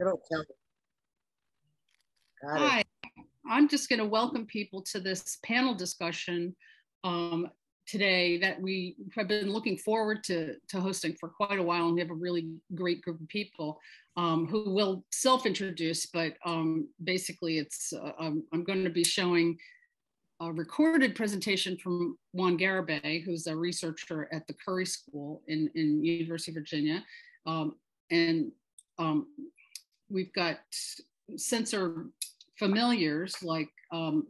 It'll. Got it. Hi, I'm just going to welcome people to this panel discussion um, today that we have been looking forward to, to hosting for quite a while. And we have a really great group of people um, who will self-introduce, but um, basically it's, uh, um, I'm going to be showing a recorded presentation from Juan Garibay, who's a researcher at the Curry School in, in University of Virginia. Um, and um, we've got SENCER familiars like um,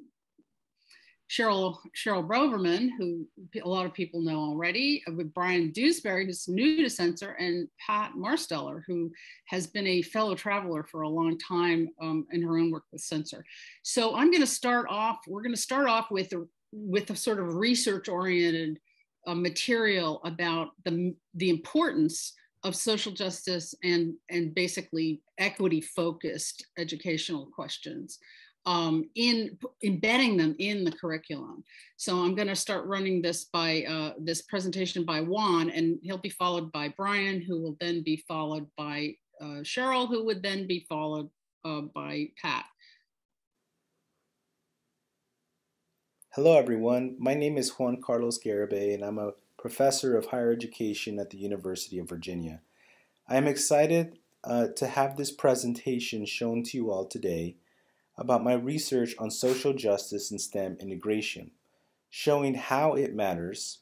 Sherryl Sherryl Broverman, who a lot of people know already, uh, with Bryan Dewsbury, who's new to SENCER, and Pat Marsteller, who has been a fellow traveler for a long time um, in her own work with SENCER. So I'm going to start off. We're going to start off with a, with a sort of research-oriented uh, material about the the importance of social justice and, and basically equity focused educational questions um, in embedding them in the curriculum. So I'm going to start running this by uh, this presentation by Juan, and he'll be followed by Bryan, who will then be followed by uh, Sherryl, who would then be followed uh, by Pat. Hello, everyone. My name is Juan Carlos Garibay, and I'm a professor of higher education at the University of Virginia. I am excited uh, to have this presentation shown to you all today about my research on social justice and STEM integration, showing how it matters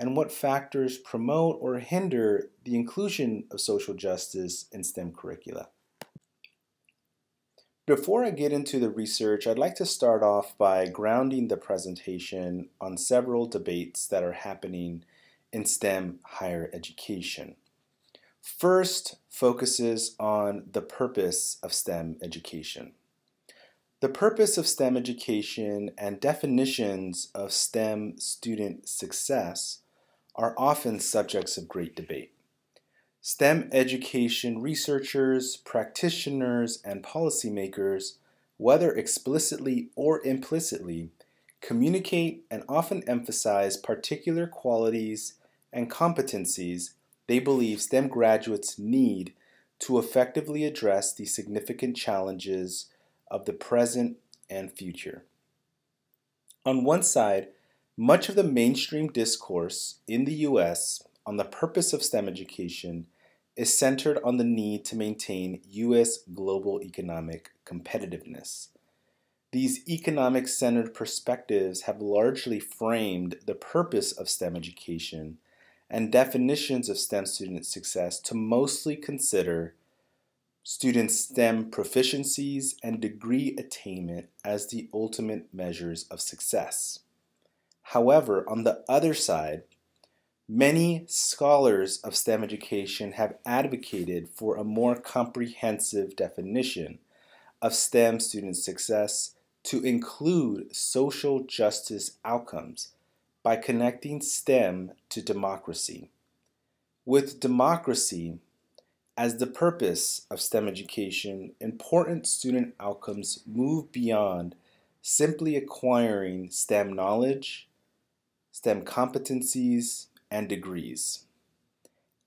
and what factors promote or hinder the inclusion of social justice in STEM curricula. Before I get into the research, I'd like to start off by grounding the presentation on several debates that are happening in STEM higher education. First focuses on the purpose of STEM education. The purpose of STEM education and definitions of STEM student success are often subjects of great debate. STEM education researchers, practitioners, and policymakers, whether explicitly or implicitly, communicate and often emphasize particular qualities and competencies they believe STEM graduates need to effectively address the significant challenges of the present and future. On one side, much of the mainstream discourse in the U.S. on the purpose of STEM education is centered on the need to maintain U.S. global economic competitiveness. These economic centered perspectives have largely framed the purpose of STEM education and definitions of STEM student success to mostly consider students' STEM proficiencies and degree attainment as the ultimate measures of success. However, on the other side, many scholars of STEM education have advocated for a more comprehensive definition of STEM student success to include social justice outcomes by connecting STEM to democracy. With democracy as the purpose of STEM education, important student outcomes move beyond simply acquiring STEM knowledge, STEM competencies, and degrees.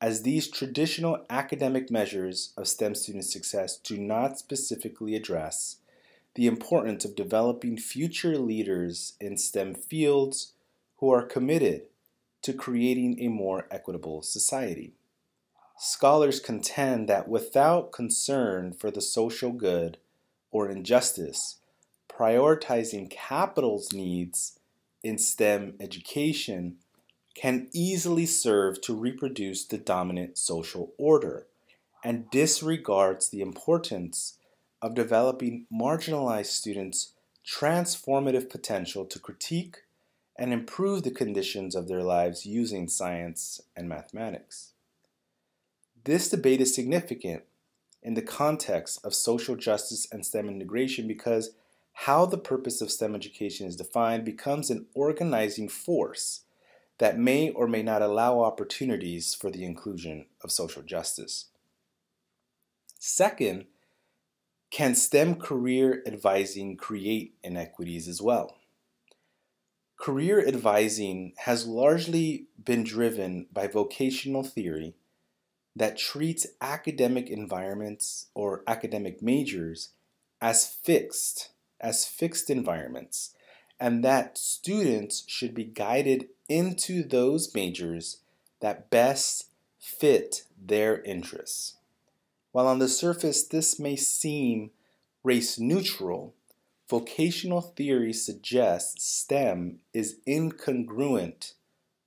As these traditional academic measures of STEM student success do not specifically address the importance of developing future leaders in STEM fields who are committed to creating a more equitable society. Scholars contend that without concern for the social good or injustice, prioritizing capital's needs in STEM education can easily serve to reproduce the dominant social order and disregards the importance of developing marginalized students' transformative potential to critique and improve the conditions of their lives using science and mathematics. This debate is significant in the context of social justice and STEM integration because how the purpose of STEM education is defined becomes an organizing force that may or may not allow opportunities for the inclusion of social justice. Second, can STEM career advising create inequities as well? Career advising has largely been driven by vocational theory that treats academic environments or academic majors as fixed, as fixed environments, and that students should be guided into those majors that best fit their interests. While on the surface this may seem race neutral, vocational theory suggests STEM is incongruent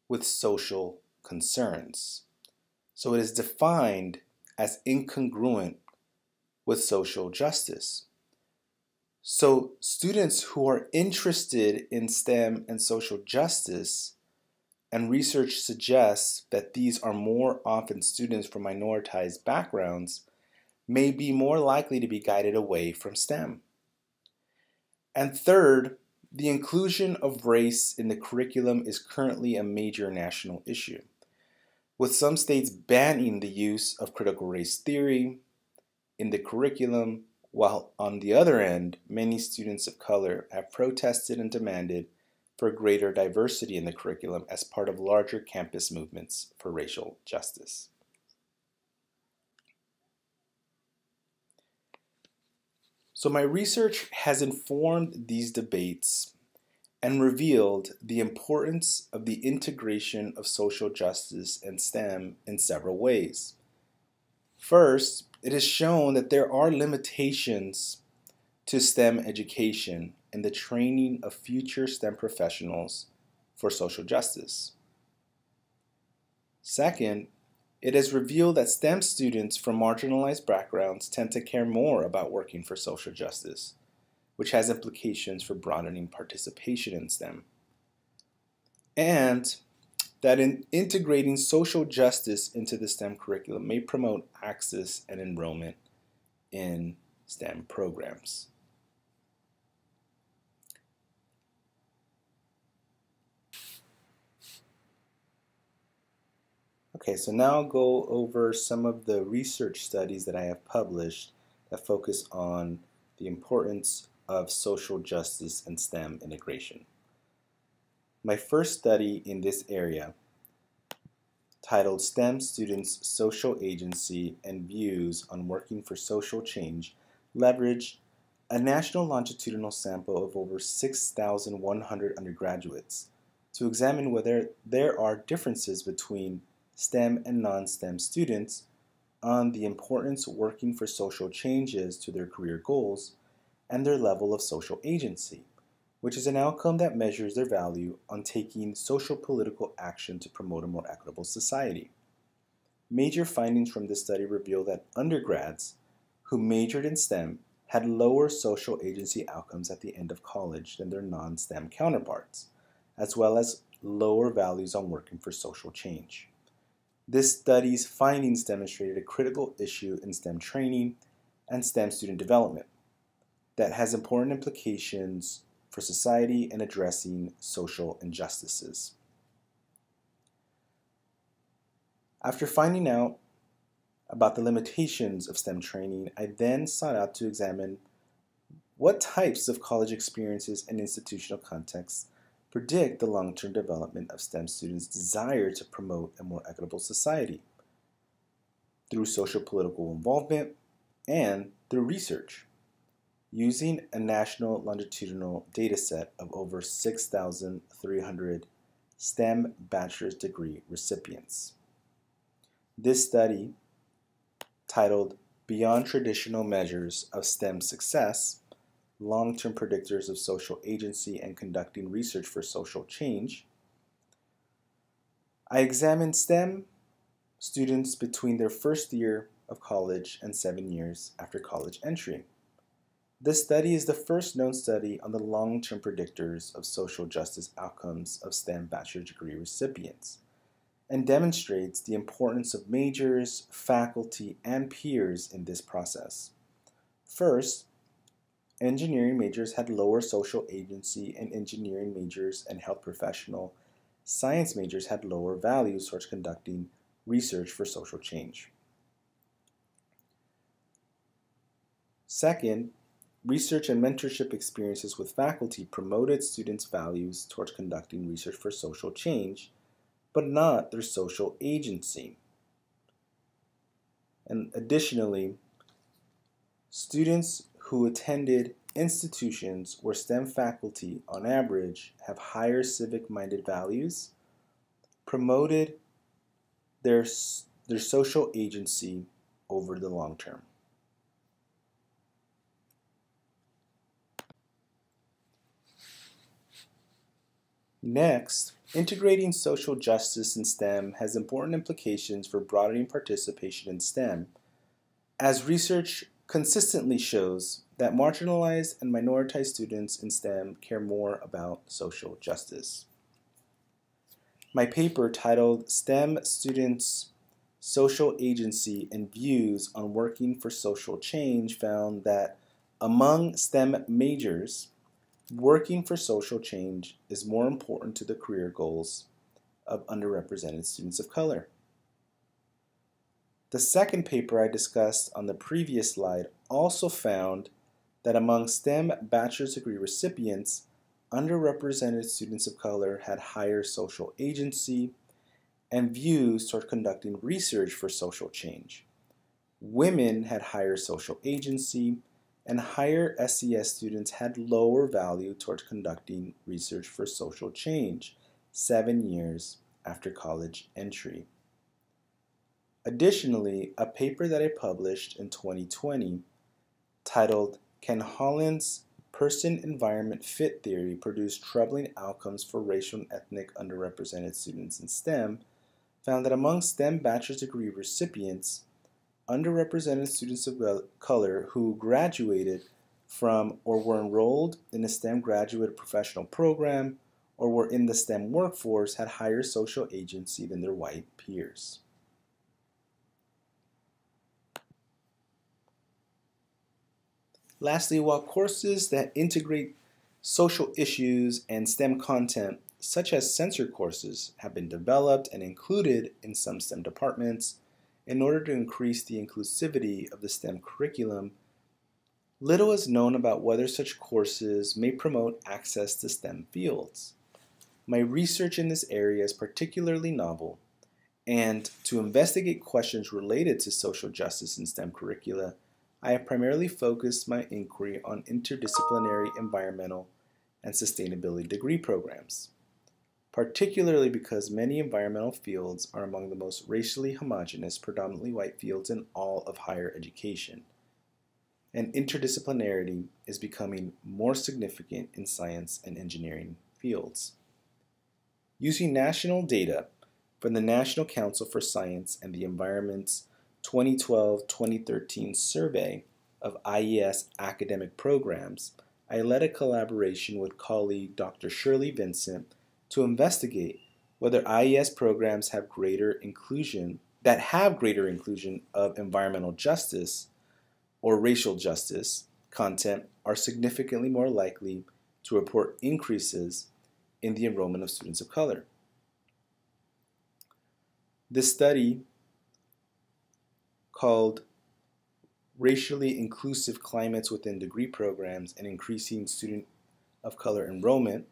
with social concerns. So it is defined as incongruent with social justice. So students who are interested in STEM and social justice, and research suggests that these are more often students from minoritized backgrounds, may be more likely to be guided away from STEM. And third, the inclusion of race in the curriculum is currently a major national issue with some states banning the use of critical race theory in the curriculum, while on the other end, many students of color have protested and demanded for greater diversity in the curriculum as part of larger campus movements for racial justice. So my research has informed these debates and revealed the importance of the integration of social justice and STEM in several ways. First, it has shown that there are limitations to STEM education and the training of future STEM professionals for social justice. Second, it has revealed that STEM students from marginalized backgrounds tend to care more about working for social justice which has implications for broadening participation in STEM. And that in integrating social justice into the STEM curriculum may promote access and enrollment in STEM programs. Okay, so now I'll go over some of the research studies that I have published that focus on the importance of social justice and STEM integration. My first study in this area, titled STEM Students' Social Agency and Views on Working for Social Change, leveraged a national longitudinal sample of over 6,100 undergraduates to examine whether there are differences between STEM and non-STEM students on the importance of working for social changes to their career goals and their level of social agency, which is an outcome that measures their value on taking social political action to promote a more equitable society. Major findings from this study reveal that undergrads who majored in STEM had lower social agency outcomes at the end of college than their non STEM counterparts, as well as lower values on working for social change. This study's findings demonstrated a critical issue in STEM training and STEM student development that has important implications for society and addressing social injustices. After finding out about the limitations of STEM training, I then sought out to examine what types of college experiences and institutional contexts predict the long-term development of STEM students' desire to promote a more equitable society through social political involvement and through research using a national longitudinal dataset of over 6,300 STEM bachelor's degree recipients. This study, titled Beyond Traditional Measures of STEM Success, Long-Term Predictors of Social Agency and Conducting Research for Social Change, I examined STEM students between their first year of college and seven years after college entry. This study is the first known study on the long-term predictors of social justice outcomes of STEM bachelor degree recipients and demonstrates the importance of majors, faculty, and peers in this process. First, engineering majors had lower social agency and engineering majors and health professional science majors had lower values towards conducting research for social change. Second, Research and mentorship experiences with faculty promoted students' values towards conducting research for social change, but not their social agency. And additionally, students who attended institutions where STEM faculty, on average, have higher civic minded values, promoted their, their social agency over the long term. Next, integrating social justice in STEM has important implications for broadening participation in STEM, as research consistently shows that marginalized and minoritized students in STEM care more about social justice. My paper titled STEM Students' Social Agency and Views on Working for Social Change found that among STEM majors, Working for social change is more important to the career goals of underrepresented students of color. The second paper I discussed on the previous slide also found that among STEM bachelor's degree recipients, underrepresented students of color had higher social agency and views toward conducting research for social change. Women had higher social agency and higher SES students had lower value towards conducting research for social change seven years after college entry. Additionally, a paper that I published in 2020 titled Can Holland's Person Environment Fit Theory Produce Troubling Outcomes for Racial and Ethnic Underrepresented Students in STEM found that among STEM bachelor's degree recipients, underrepresented students of color who graduated from or were enrolled in a STEM graduate professional program or were in the STEM workforce had higher social agency than their white peers. Lastly, while courses that integrate social issues and STEM content, such as SENCER courses, have been developed and included in some STEM departments, in order to increase the inclusivity of the STEM curriculum, little is known about whether such courses may promote access to STEM fields. My research in this area is particularly novel, and to investigate questions related to social justice in STEM curricula, I have primarily focused my inquiry on interdisciplinary environmental and sustainability degree programs particularly because many environmental fields are among the most racially homogenous, predominantly white fields in all of higher education. And interdisciplinarity is becoming more significant in science and engineering fields. Using national data from the National Council for Science and the Environment's 2012-2013 survey of IES academic programs, I led a collaboration with colleague Dr. Shirley Vincent to investigate whether IES programs have greater inclusion that have greater inclusion of environmental justice or racial justice content are significantly more likely to report increases in the enrollment of students of color. This study, called Racially Inclusive Climates Within Degree Programs and Increasing Student of Color Enrollment,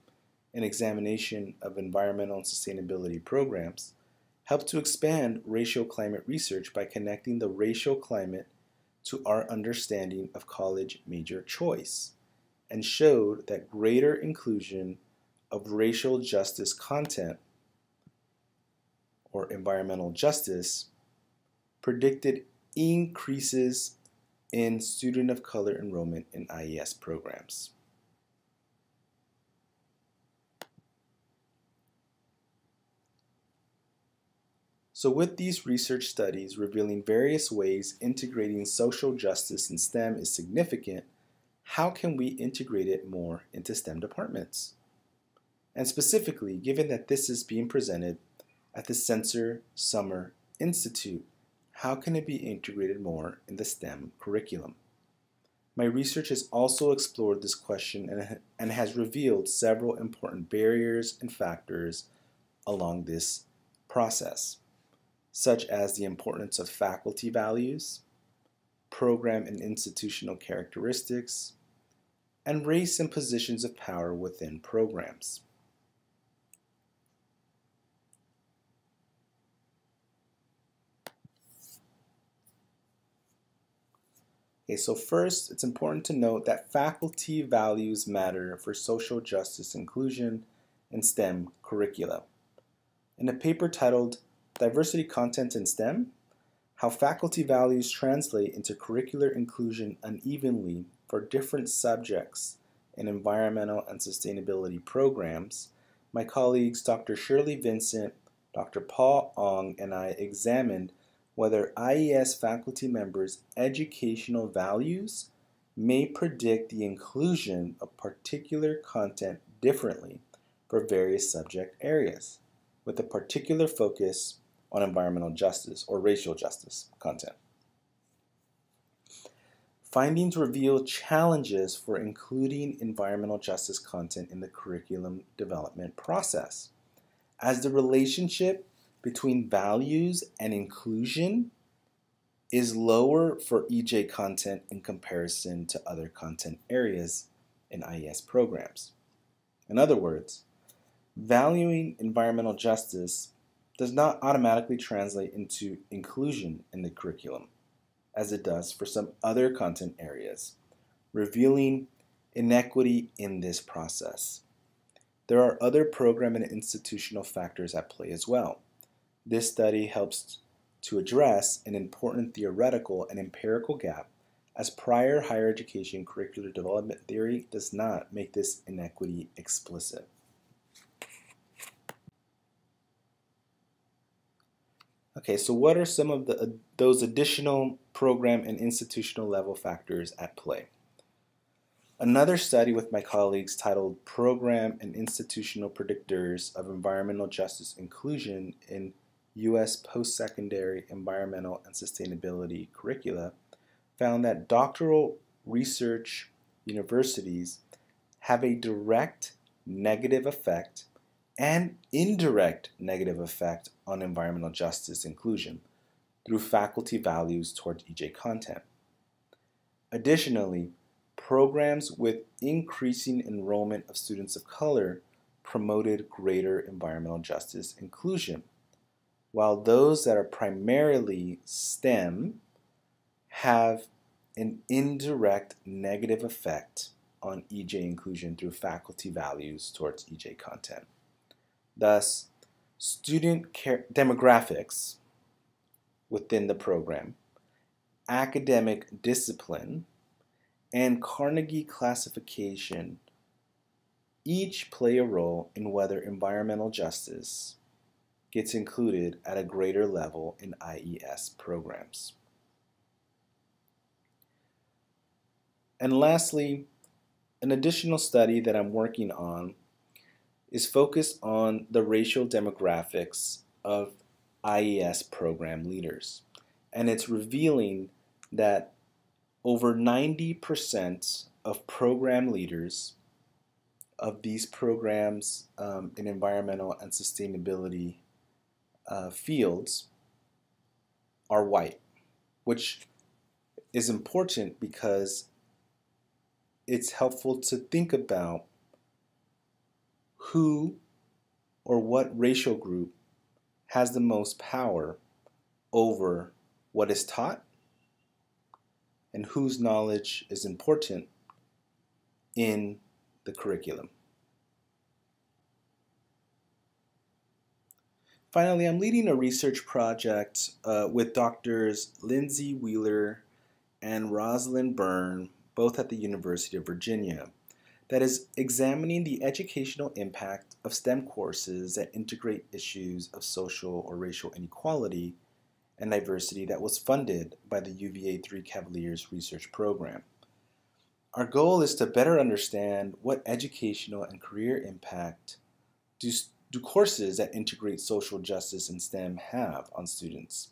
and examination of environmental and sustainability programs helped to expand racial climate research by connecting the racial climate to our understanding of college major choice and showed that greater inclusion of racial justice content or environmental justice predicted increases in student of color enrollment in IES programs. So with these research studies revealing various ways integrating social justice in STEM is significant, how can we integrate it more into STEM departments? And specifically, given that this is being presented at the SENCER Summer Institute, how can it be integrated more in the STEM curriculum? My research has also explored this question and, and has revealed several important barriers and factors along this process such as the importance of faculty values, program and institutional characteristics, and race and positions of power within programs. Okay, so first, it's important to note that faculty values matter for social justice inclusion and STEM curricula. In a paper titled Diversity Content in STEM, How Faculty Values Translate into Curricular Inclusion Unevenly for Different Subjects in Environmental and Sustainability Programs, my colleagues Dr. Shirley Vincent, Dr. Paul Ong, and I examined whether IES faculty members' educational values may predict the inclusion of particular content differently for various subject areas, with a particular focus on environmental justice or racial justice content. Findings reveal challenges for including environmental justice content in the curriculum development process, as the relationship between values and inclusion is lower for EJ content in comparison to other content areas in IES programs. In other words, valuing environmental justice does not automatically translate into inclusion in the curriculum, as it does for some other content areas, revealing inequity in this process. There are other program and institutional factors at play as well. This study helps to address an important theoretical and empirical gap as prior higher education curricular development theory does not make this inequity explicit. Okay, so what are some of the, uh, those additional program and institutional level factors at play? Another study with my colleagues titled Program and Institutional Predictors of Environmental Justice Inclusion in U.S. post-secondary environmental and sustainability curricula found that doctoral research universities have a direct negative effect and indirect negative effect on environmental justice inclusion through faculty values towards EJ content. Additionally, programs with increasing enrollment of students of color promoted greater environmental justice inclusion while those that are primarily STEM have an indirect negative effect on EJ inclusion through faculty values towards EJ content. Thus, student demographics within the program, academic discipline, and Carnegie classification each play a role in whether environmental justice gets included at a greater level in IES programs. And lastly, an additional study that I'm working on is focused on the racial demographics of IES program leaders. And it's revealing that over 90% of program leaders of these programs um, in environmental and sustainability uh, fields are white, which is important because it's helpful to think about who or what racial group has the most power over what is taught and whose knowledge is important in the curriculum. Finally, I'm leading a research project uh, with doctors Lindsay Wheeler and Rosalyn Berne, both at the University of Virginia, that is examining the educational impact of STEM courses that integrate issues of social or racial inequality and diversity that was funded by the UVA Three Cavaliers research program. Our goal is to better understand what educational and career impact do do courses that integrate social justice and STEM have on students?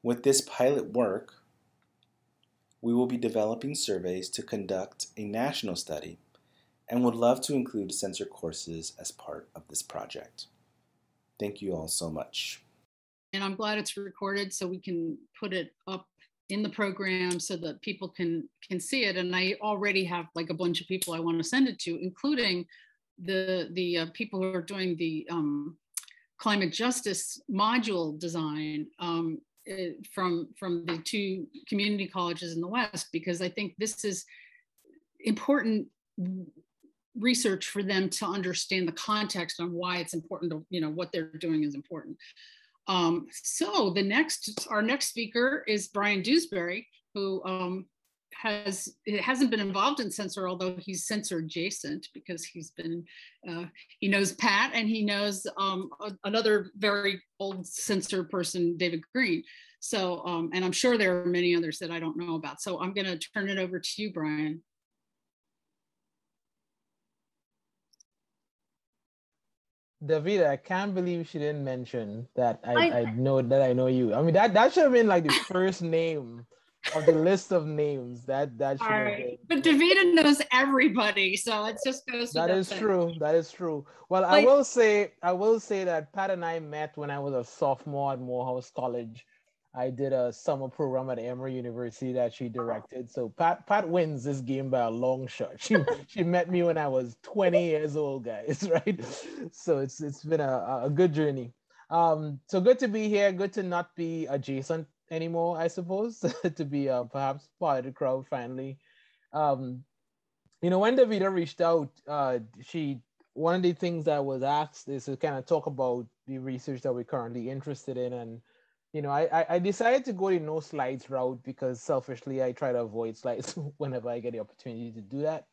With this pilot work, we will be developing surveys to conduct a national study and would love to include SENCER courses as part of this project. Thank you all so much. And I'm glad it's recorded so we can put it up in the program so that people can can see it and i already have like a bunch of people i want to send it to including the the uh, people who are doing the um, climate justice module design um, from from the two community colleges in the West because I think this is important research for them to understand the context on why it's important to you know what they're doing is important. Um, so the next our next speaker is Bryan Dewsbury, who um, has it hasn't been involved in SENCER, although he's SENCER adjacent because he's been uh, he knows Pat and he knows um, another very old SENCER person, David Green. So um, and I'm sure there are many others that I don't know about. So I'm going to turn it over to you, Bryan. Davida, I can't believe she didn't mention that I, I, I know that I know you. I mean that that should have been like the first name of the list of names. That that should been. But Davida knows everybody, so it just goes. That is true. That is true. Well, like, I will say I will say that Pat and I met when I was a sophomore at Morehouse College I did a summer program at Emory University that she directed. So Pat Pat wins this game by a long shot. She she met me when I was 20 years old, guys, right? So it's it's been a, a good journey. Um, so good to be here. Good to not be adjacent anymore, I suppose, to be uh, perhaps part of the crowd finally. Um, you know, when Davida reached out, uh, she one of the things that was asked is to kind of talk about the research that we're currently interested in and you know, I, I decided to go the no slides route because selfishly I try to avoid slides whenever I get the opportunity to do that.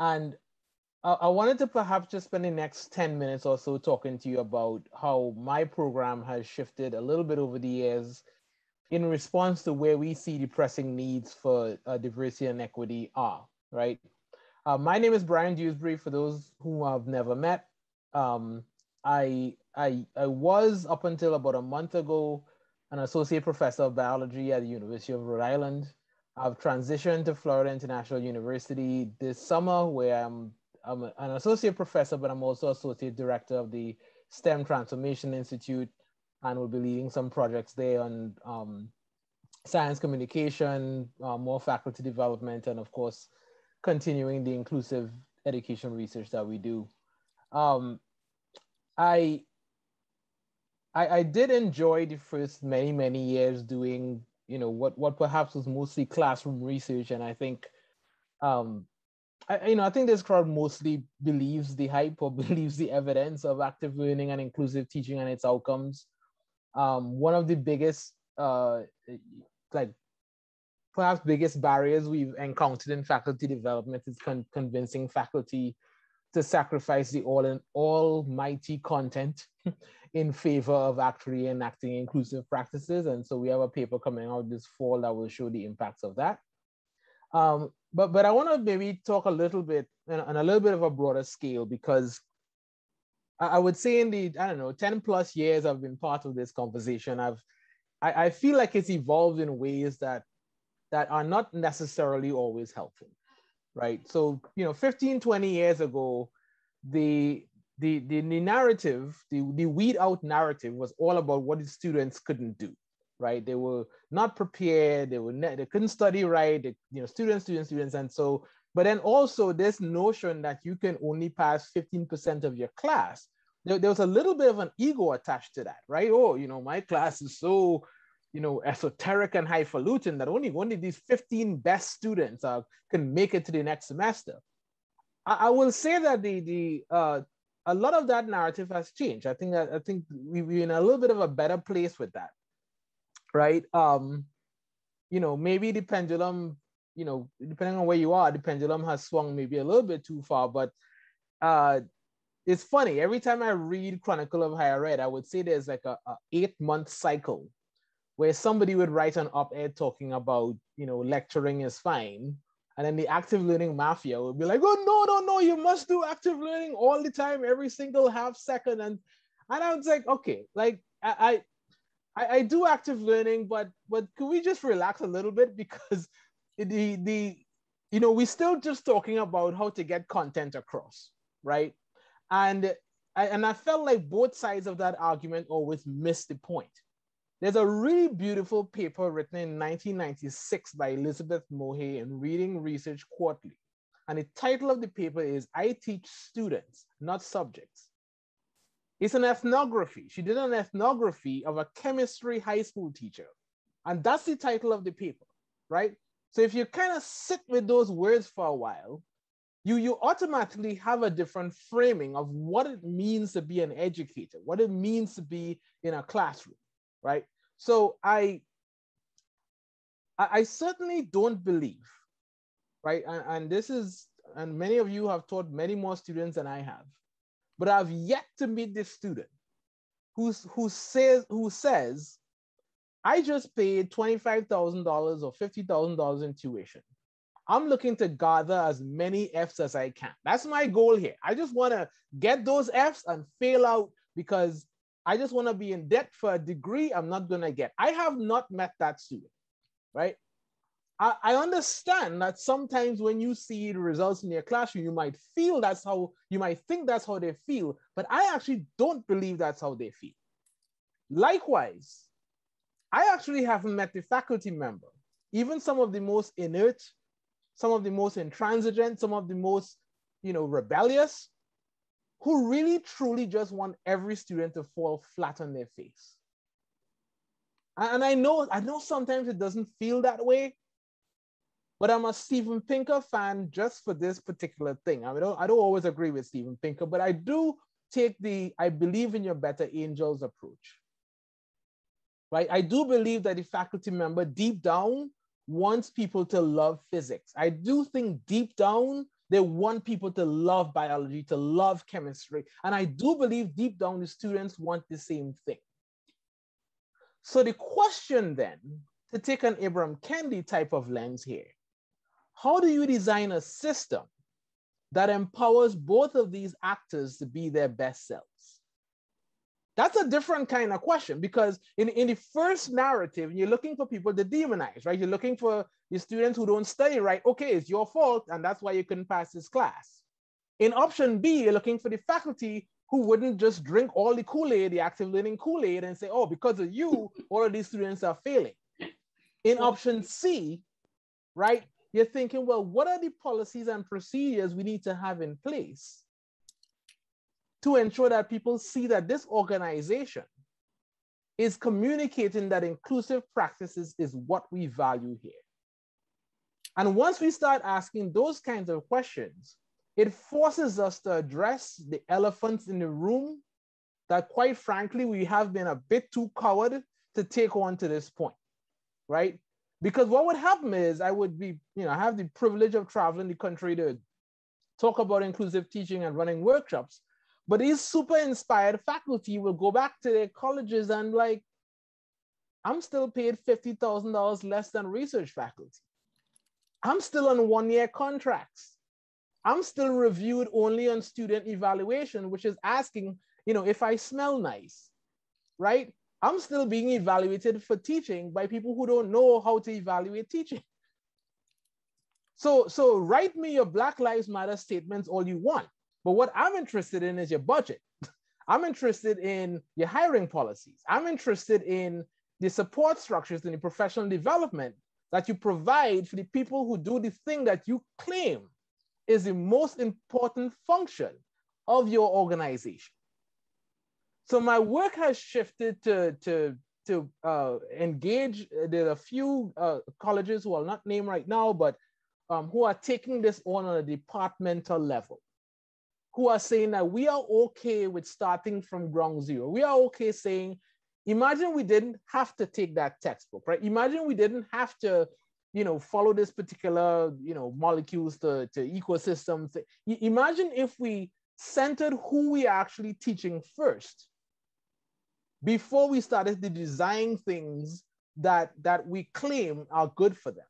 And I, I wanted to perhaps just spend the next 10 minutes or so talking to you about how my program has shifted a little bit over the years in response to where we see the pressing needs for uh, diversity and equity are, right? Uh, my name is Bryan Dewsbury, for those who I've never met. Um, I, I, I was up until about a month ago an associate professor of biology at the University of Rhode Island. I've transitioned to Florida International University this summer, where I'm, I'm an associate professor, but I'm also associate director of the STEM Transformation Institute and we'll be leading some projects there on um, science communication, uh, more faculty development, and of course, continuing the inclusive education research that we do. Um, I I, I did enjoy the first many, many years doing, you know, what, what perhaps was mostly classroom research. And I think, um, I, you know, I think this crowd mostly believes the hype or believes the evidence of active learning and inclusive teaching and its outcomes. Um, one of the biggest, uh, like, perhaps biggest barriers we've encountered in faculty development is con- convincing faculty to sacrifice the all and almighty content in favor of actually enacting inclusive practices. And so we have a paper coming out this fall that will show the impacts of that. Um, but, but I want to maybe talk a little bit on a little bit of a broader scale because I, would say in the, I don't know, 10 plus years I've been part of this conversation, I've, I, I feel like it's evolved in ways that, that are not necessarily always helpful, right? So, you know, 15, 20 years ago, the the, the, the narrative, the, the weed out narrative was all about what the students couldn't do, right? They were not prepared, they were ne- they couldn't study right, they, you know, students, students, students. And so, but then also this notion that you can only pass 15% of your class, there, there was a little bit of an ego attached to that, right? Oh, you know, my class is so, you know, esoteric and highfalutin that only, only these 15 best students uh, can make it to the next semester. I, I will say that the, the uh, a lot of that narrative has changed. I think that I think we, we're in a little bit of a better place with that, right? Um, you know, maybe the pendulum, you know, depending on where you are, the pendulum has swung maybe a little bit too far. But uh, it's funny. Every time I read Chronicle of Higher Ed, I would say there's like a, a eight month cycle where somebody would write an op-ed talking about, you know, lecturing is fine, and then the active learning mafia would be like, oh, no, no, no, you must do active learning all the time, every single half second. And, and I was like, okay, like I, I, I do active learning, but, but could we just relax a little bit? Because the, the, you know, we're still just talking about how to get content across, right? And and I felt like both sides of that argument always missed the point. There's a really beautiful paper written in 1996 by Elizabeth Moje in Reading Research Quarterly. And the title of the paper is I Teach Students, Not Subjects. It's an ethnography. She did an ethnography of a chemistry high school teacher. And that's the title of the paper, right? So if you kind of sit with those words for a while, you, you automatically have a different framing of what it means to be an educator, what it means to be in a classroom, right? So I, I, certainly don't believe, right? And, and this is, and many of you have taught many more students than I have, but I've yet to meet this student who's, who says, who says, I just paid $25,000 or $50,000 in tuition. I'm looking to gather as many F's as I can. That's my goal here. I just want to get those F's and fail out because I just want to be in debt for a degree I'm not going to get. I have not met that student, right? I, understand that sometimes when you see the results in your classroom, you might feel that's how, you might think that's how they feel, but I actually don't believe that's how they feel. Likewise, I actually haven't met the faculty member, even some of the most inert some of the most intransigent, some of the most, you know, rebellious, who really truly just want every student to fall flat on their face. And I know, I know sometimes it doesn't feel that way, but I'm a Steven Pinker fan just for this particular thing. I mean, I don't, I don't always agree with Steven Pinker, but I do take the I believe in your better angels approach. Right? I do believe that the faculty member deep down wants people to love physics. I do think deep down, they want people to love biology, to love chemistry. And I do believe deep down the students want the same thing. So the question then, to take an Ibram Kendi type of lens here, how do you design a system that empowers both of these actors to be their best selves? That's a different kind of question because in, in the first narrative, you're looking for people to demonize, right? You're looking for the students who don't study right. Okay, it's your fault, and that's why you couldn't pass this class. In option B, you're looking for the faculty who wouldn't just drink all the Kool-Aid, the active learning Kool-Aid, and say, oh, because of you, all of these students are failing. In option C, right, you're thinking, well, what are the policies and procedures we need to have in place to ensure that people see that this organization is communicating that inclusive practices is what we value here. And once we start asking those kinds of questions, it forces us to address the elephants in the room that quite frankly, we have been a bit too coward to take on to this point, right? Because what would happen is I would be, you know, I have the privilege of traveling the country to talk about inclusive teaching and running workshops. But these super inspired faculty will go back to their colleges and like, I'm still paid $50,000 less than research faculty. I'm still on one year contracts. I'm still reviewed only on student evaluation, which is asking, you know, if I smell nice, right? I'm still being evaluated for teaching by people who don't know how to evaluate teaching. So, so write me your Black Lives Matter statements all you want. But what I'm interested in is your budget. I'm interested in your hiring policies. I'm interested in the support structures and the professional development that you provide for the people who do the thing that you claim is the most important function of your organization. So my work has shifted to, to, to uh, engage. There are a few uh, colleges who I'll not name right now, but um, who are taking this on on a departmental level who are saying that we are okay with starting from ground zero. We are okay saying, imagine we didn't have to take that textbook, right? Imagine we didn't have to, you know, follow this particular, you know, molecules to, to ecosystems. Imagine if we centered who we are actually teaching first before we started to design things that, that we claim are good for them.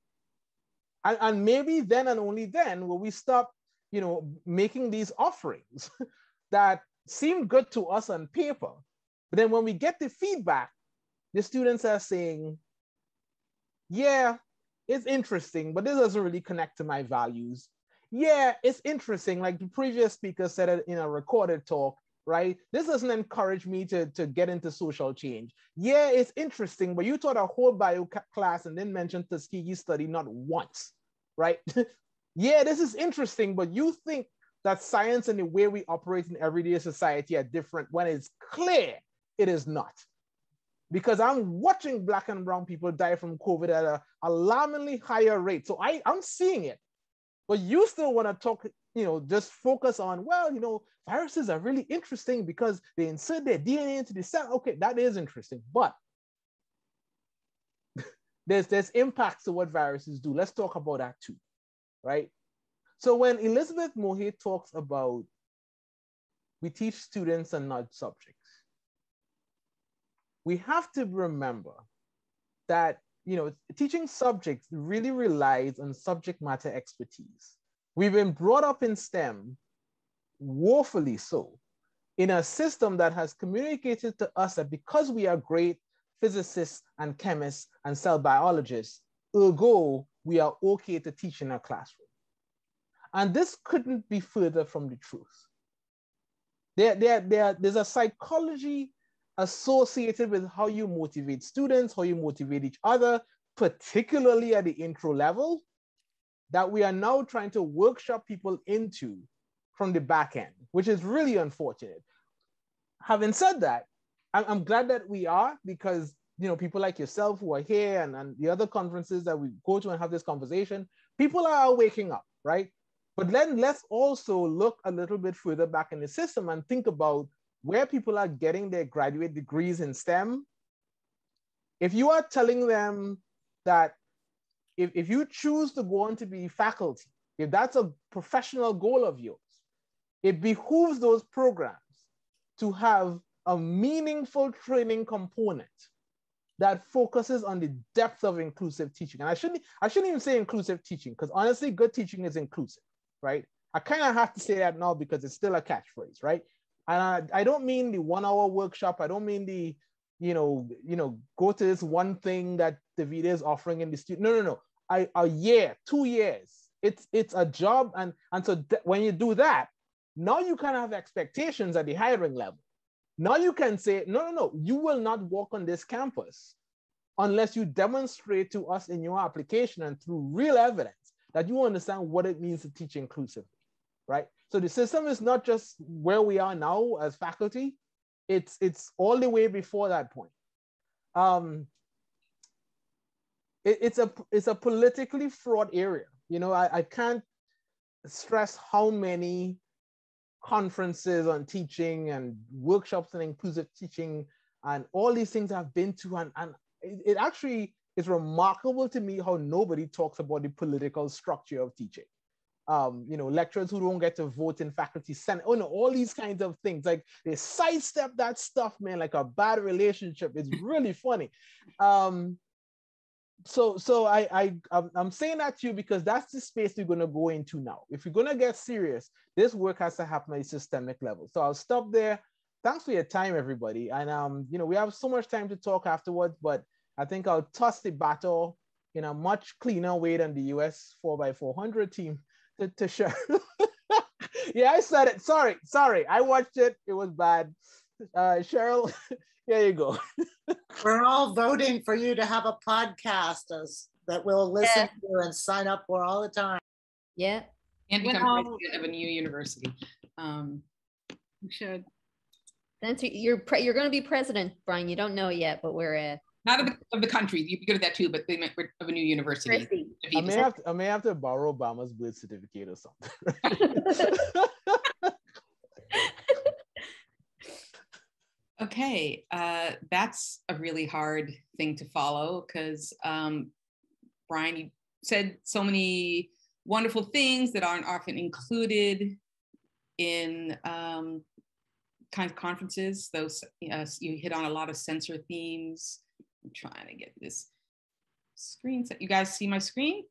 And, and maybe then and only then will we stop you know, making these offerings that seem good to us on paper. But then when we get the feedback, the students are saying, yeah, it's interesting, but this doesn't really connect to my values. Yeah, it's interesting. Like the previous speaker said it in a recorded talk, right? This doesn't encourage me to, to get into social change. Yeah, it's interesting, but you taught a whole bio class and then mentioned Tuskegee study not once, right? yeah, this is interesting, but you think that science and the way we operate in everyday society are different when it's clear it is not. Because I'm watching black and brown people die from COVID at an alarmingly higher rate. So I, I'm seeing it. But you still want to talk, you know, just focus on, well, you know, viruses are really interesting because they insert their DNA into the cell. Okay, that is interesting. But there's there's impacts to what viruses do. Let's talk about that too, right? So when Elizabeth Moje talks about we teach students and not subjects, we have to remember that you know teaching subjects really relies on subject matter expertise. We've been brought up in STEM, woefully so, in a system that has communicated to us that because we are great physicists and chemists and cell biologists, ergo, we are okay to teach in a classroom. And this couldn't be further from the truth. There, there, there, there's a psychology associated with how you motivate students, how you motivate each other, particularly at the intro level, that we are now trying to workshop people into from the back end, which is really unfortunate. Having said that, I'm glad that we are because you know people like yourself who are here and, and the other conferences that we go to and have this conversation, people are waking up, right? But then let's also look a little bit further back in the system and think about where people are getting their graduate degrees in STEM. If you are telling them that if, if you choose to go on to be faculty, if that's a professional goal of yours, it behooves those programs to have a meaningful training component that focuses on the depth of inclusive teaching. And I shouldn't, I shouldn't even say inclusive teaching, because honestly, good teaching is inclusive right? I kind of have to say that now because it's still a catchphrase, right? And I, I don't mean the one hour workshop. I don't mean the, you know, you know, go to this one thing that Davida is offering in the studio. No, no, no. I, a year, two years. It's it's a job, and and so th- when you do that, now you kind of have expectations at the hiring level. Now you can say, no, no, no, you will not walk on this campus unless you demonstrate to us in your application and through real evidence that you understand what it means to teach inclusively, right? So the system is not just where we are now as faculty, it's, it's all the way before that point. Um, it, it's, a, it's a politically fraught area. You know, I, I can't stress how many conferences on teaching and workshops on inclusive teaching and all these things I've been to and, and it, it actually is remarkable to me how nobody talks about the political structure of teaching. Um, you know, lecturers who don't get to vote in faculty senate, oh no, all these kinds of things. Like they sidestep that stuff, man, like a bad relationship. It's really funny. Um, so so I, I I'm saying that to you because that's the space we're going to go into now. If you're going to get serious, this work has to happen at a systemic level. So I'll stop there. Thanks for your time, everybody. And um, you know, we have so much time to talk afterwards, but I think I'll toss the battle in a much cleaner way than the US 4x400 team to, to show. yeah, I said it. Sorry, sorry. I watched it. It was bad. Uh, Sherryl, here you go. We're all voting for you to have a podcast as, that we'll listen yeah. to and sign up for all the time. Yeah. And become well, president of a new university. Um, we should. That's you're you're going to be president, Bryan. You don't know yet, but we're uh, not of the, of the country. You could go to that too, but they meant of a new university. I may have to, I may have to borrow Obama's birth certificate or something. okay, uh, that's a really hard thing to follow because um, Bryan, you said so many wonderful things that aren't often included in um, kinds of conferences. Those uh, you hit on a lot of SENCER themes. I'm trying to get this screen set. You guys see my screen?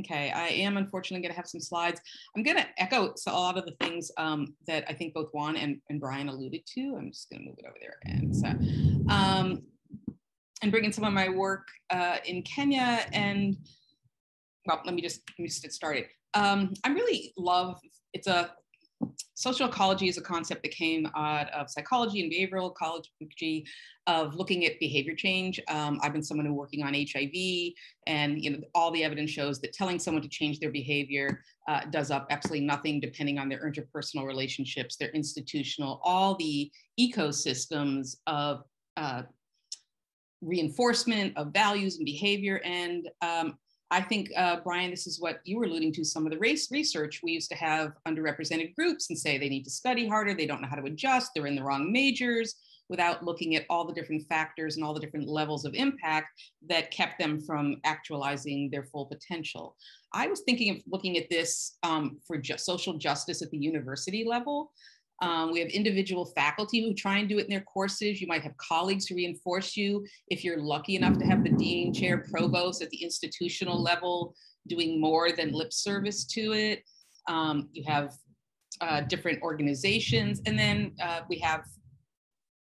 Okay, I am unfortunately going to have some slides. I'm going to echo a lot of the things um, that I think both Juan and, and Bryan alluded to. I'm just going to move it over there. And so, um, and bring in some of my work uh, in Kenya. And well, let me just let me just get started. Um, I really love. It's a social ecology is a concept that came out of psychology and behavioral ecology of looking at behavior change. Um, I've been someone who working on HIV, and you know all the evidence shows that telling someone to change their behavior uh, does up absolutely nothing, depending on their interpersonal relationships, their institutional, all the ecosystems of uh, reinforcement of values and behavior. And um, I think, uh, Bryan, this is what you were alluding to some of the race research. We used to have underrepresented groups and say they need to study harder, they don't know how to adjust, they're in the wrong majors, without looking at all the different factors and all the different levels of impact that kept them from actualizing their full potential. I was thinking of looking at this um, for social justice at the university level. Um, we have individual faculty who try and do it in their courses. You might have colleagues who reinforce you. If you're lucky enough to have the dean, chair, provost at the institutional level doing more than lip service to it. Um, you have uh, different organizations. And then uh, we have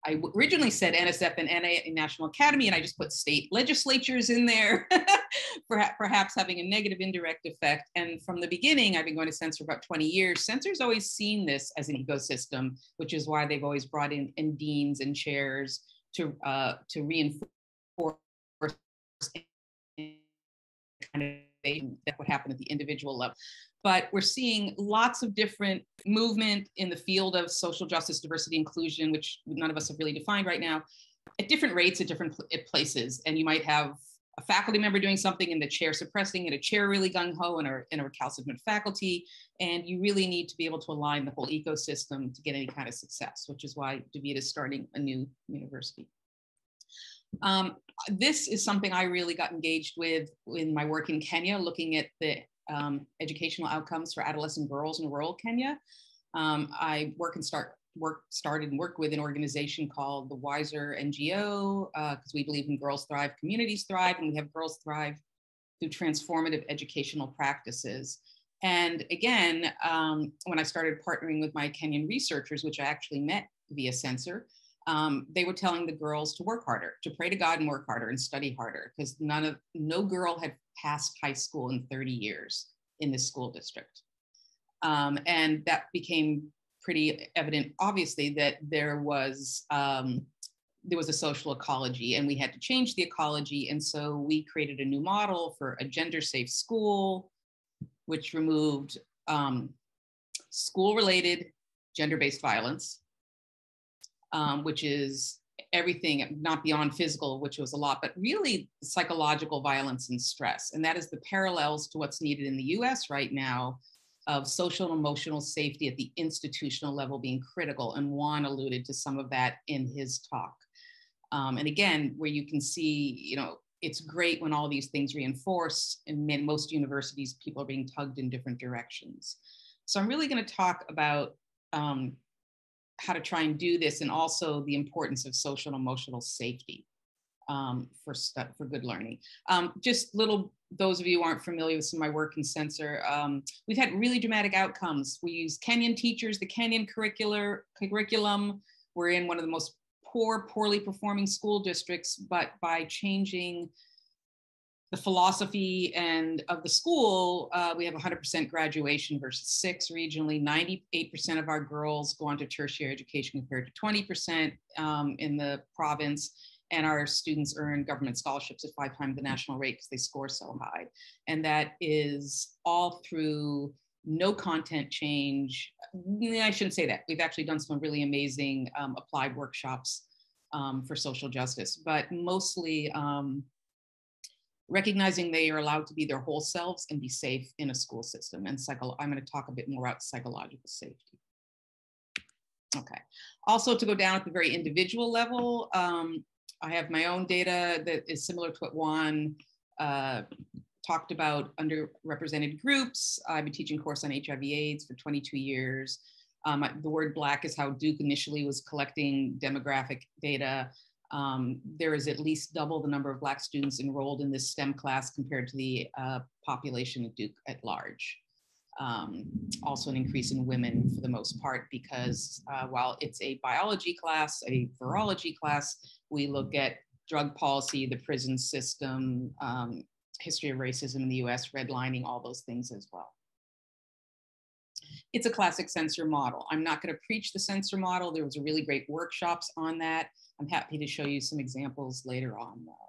I originally said NSF and NA National Academy, and I just put state legislatures in there, perhaps having a negative indirect effect. And from the beginning, I've been going to SENCER about 20 years. SENCER's always seen this as an ecosystem, which is why they've always brought in, in deans and chairs to uh, to reinforce kind of that would happen at the individual level but we're seeing lots of different movement in the field of social justice, diversity, inclusion, which none of us have really defined right now, at different rates at different places. And you might have a faculty member doing something and the chair suppressing and a chair really gung-ho and a, and a recalcitrant faculty. And you really need to be able to align the whole ecosystem to get any kind of success, which is why Davida is starting a new university. Um, this is something I really got engaged with in my work in Kenya, looking at the um, educational outcomes for adolescent girls in rural Kenya. Um, I work and start work started and worked with an organization called the WISER NGO because uh, we believe in Girls Thrive, communities thrive, and we have Girls Thrive through transformative educational practices. And again, um, when I started partnering with my Kenyan researchers, which I actually met via SENCER, um, they were telling the girls to work harder, to pray to God and work harder and study harder, because none of no girl had passed high school in 30 years in this school district. Um, and that became pretty evident, obviously, that there was um, there was a social ecology, and we had to change the ecology. And so we created a new model for a gender-safe school, which removed um, school-related gender-based violence um, which is everything not beyond physical, which was a lot, but really psychological violence and stress. And that is the parallels to what's needed in the US right now of social and emotional safety at the institutional level being critical. And Juan alluded to some of that in his talk. Um, and again, where you can see, you know, it's great when all these things reinforce. In most universities, people are being tugged in different directions. So I'm really going to talk about um, how to try and do this and also the importance of social and emotional safety um, for, for good learning. Um, just little, those of you who aren't familiar with some of my work in SENCER, um, we've had really dramatic outcomes. We use Kenyan teachers, the Kenyan curricular, curriculum. We're in one of the most poor, poorly performing school districts, but by changing the philosophy and of the school, uh, we have 100% graduation versus six regionally. 98% of our girls go on to tertiary education compared to 20% um, in the province. And our students earn government scholarships at five times the national rate because they score so high. And that is all through no content change. I shouldn't say that. We've actually done some really amazing um, applied workshops um, for social justice, but mostly um, recognizing they are allowed to be their whole selves and be safe in a school system. And psycho- I'm going to talk a bit more about psychological safety. Okay. Also, to go down at the very individual level, um, I have my own data that is similar to what Juan uh, talked about underrepresented groups. I've been teaching course on HIV AIDS for 22 years. Um, the word black is how Duke initially was collecting demographic data. Um, there is at least double the number of Black students enrolled in this STEM class compared to the uh, population at Duke at large. Um, also an increase in women for the most part, because uh, while it's a biology class, a virology class, we look at drug policy, the prison system, um, history of racism in the US, redlining, all those things as well. it's a classic SENCER model. I'm not going to preach the SENCER model. There was a really great workshops on that. I'm happy to show you some examples later on though.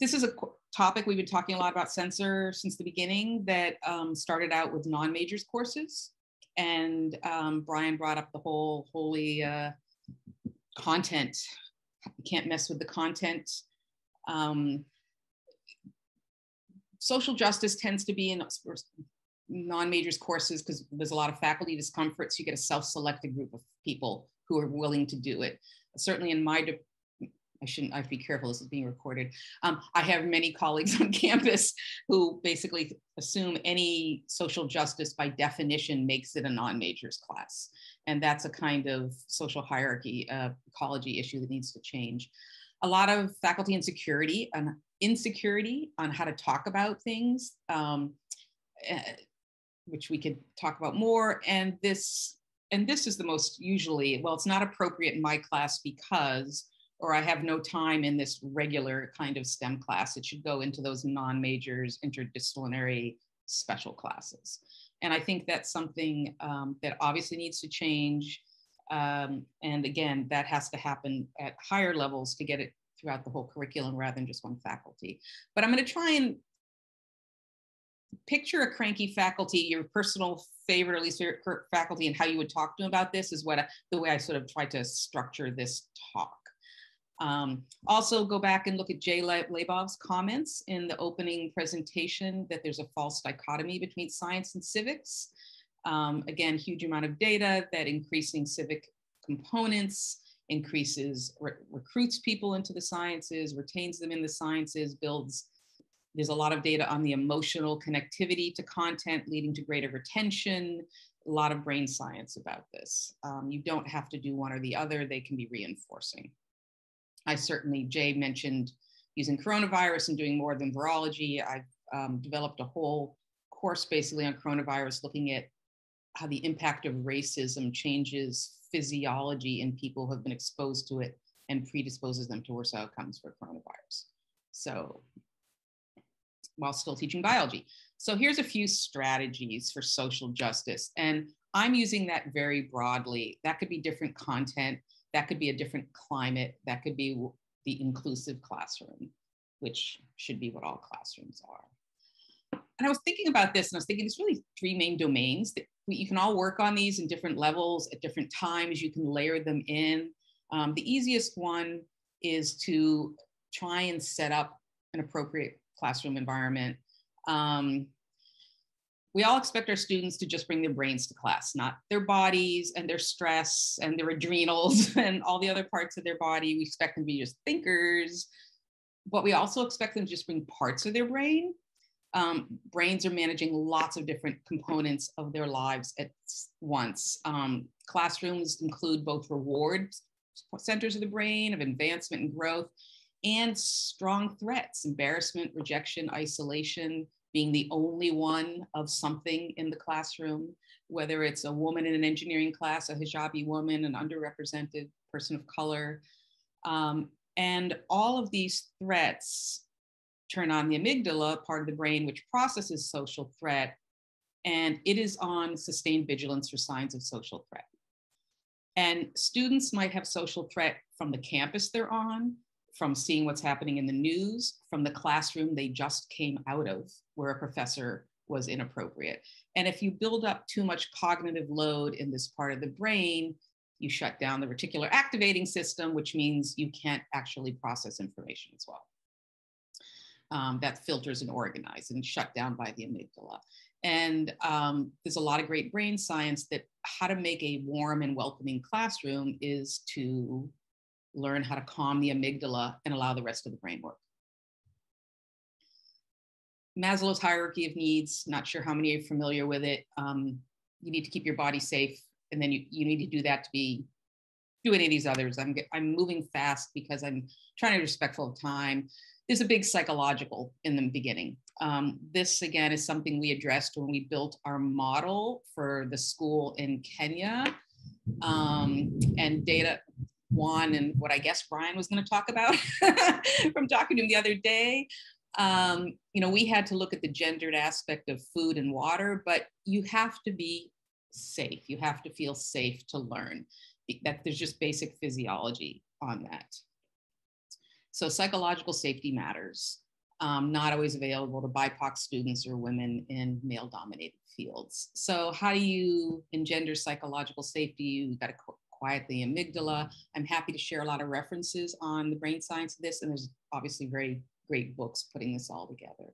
This is a topic we've been talking a lot about SENCER since the beginning that um, started out with non-majors courses. And um, Bryan brought up the whole holy uh, content. You can't mess with the content. Um, social justice tends to be in non-majors courses because there's a lot of faculty discomfort. So you get a self-selected group of people who are willing to do it. Certainly in my, I shouldn't, I have to be careful, this is being recorded. Um, I have many colleagues on campus who basically assume any social justice by definition makes it a non-majors class. And that's a kind of social hierarchy, uh, ecology issue that needs to change. A lot of faculty insecurity and insecurity on how to talk about things. Um, uh, which we could talk about more. And this, and this is the most usually, well, it's not appropriate in my class because, or I have no time in this regular kind of STEM class. It should go into those non-majors, interdisciplinary special classes. And I think that's something um, that obviously needs to change. Um, and again, that has to happen at higher levels to get it throughout the whole curriculum rather than just one faculty. But I'm going to try and picture a cranky faculty, your personal favorite, at least favorite faculty, and how you would talk to them about this is what I, the way I sort of tried to structure this talk. Um, also, go back and look at Jay Labov's comments in the opening presentation that there's a false dichotomy between science and civics. Um, again, huge amount of data that increasing civic components increases, re recruits people into the sciences, retains them in the sciences, builds there's a lot of data on the emotional connectivity to content leading to greater retention, a lot of brain science about this. Um, you don't have to do one or the other, they can be reinforcing. I certainly, Jay mentioned using coronavirus and doing more than virology. I've um, developed a whole course basically on coronavirus looking at how the impact of racism changes physiology in people who have been exposed to it and predisposes them to worse outcomes for coronavirus. So while still teaching biology. So here's a few strategies for social justice. And I'm using that very broadly. That could be different content, that could be a different climate, that could be the inclusive classroom, which should be what all classrooms are. And I was thinking about this and I was thinking there's really three main domains that you can all work on these in different levels at different times. You can layer them in. Um, the easiest one is to try and set up an appropriate classroom environment. Um, we all expect our students to just bring their brains to class, not their bodies and their stress and their adrenals and all the other parts of their body. We expect them to be just thinkers, but we also expect them to just bring parts of their brain. Um, brains are managing lots of different components of their lives at once. Um, classrooms include both reward centers of the brain of advancement and growth, and strong threats embarrassment, rejection, isolation, being the only one of something in the classroom, whether it's a woman in an engineering class, a hijabi woman, an underrepresented person of color. Um, and all of these threats turn on the amygdala, part of the brain which processes social threat, and it is on sustained vigilance for signs of social threat. And students might have social threat from the campus they're on, from seeing what's happening in the news, from the classroom they just came out of, where a professor was inappropriate. And if you build up too much cognitive load in this part of the brain, you shut down the reticular activating system, which means you can't actually process information as well. Um, that filters and organized and shut down by the amygdala. And um, there's a lot of great brain science that how to make a warm and welcoming classroom is to learn how to calm the amygdala and allow the rest of the brain work. Maslow's hierarchy of needs, not sure how many are familiar with it. Um, you need to keep your body safe, and then you, you need to do that to be do any of these others. I'm, I'm moving fast because I'm trying to be respectful of time. There's a big psychological in the beginning. Um, this again is something we addressed when we built our model for the school in Kenya. Um, and data Juan and what I guess Bryan was going to talk about from talking to him the other day. Um, you know, we had to look at the gendered aspect of food and water, but you have to be safe. You have to feel safe to learn. That there's just basic physiology on that. So psychological safety matters. Um, not always available to BIPOC students or women in male dominated fields. So how do you engender psychological safety? You've got to quiet the amygdala. I'm happy to share a lot of references on the brain science of this, and there's obviously very great books putting this all together.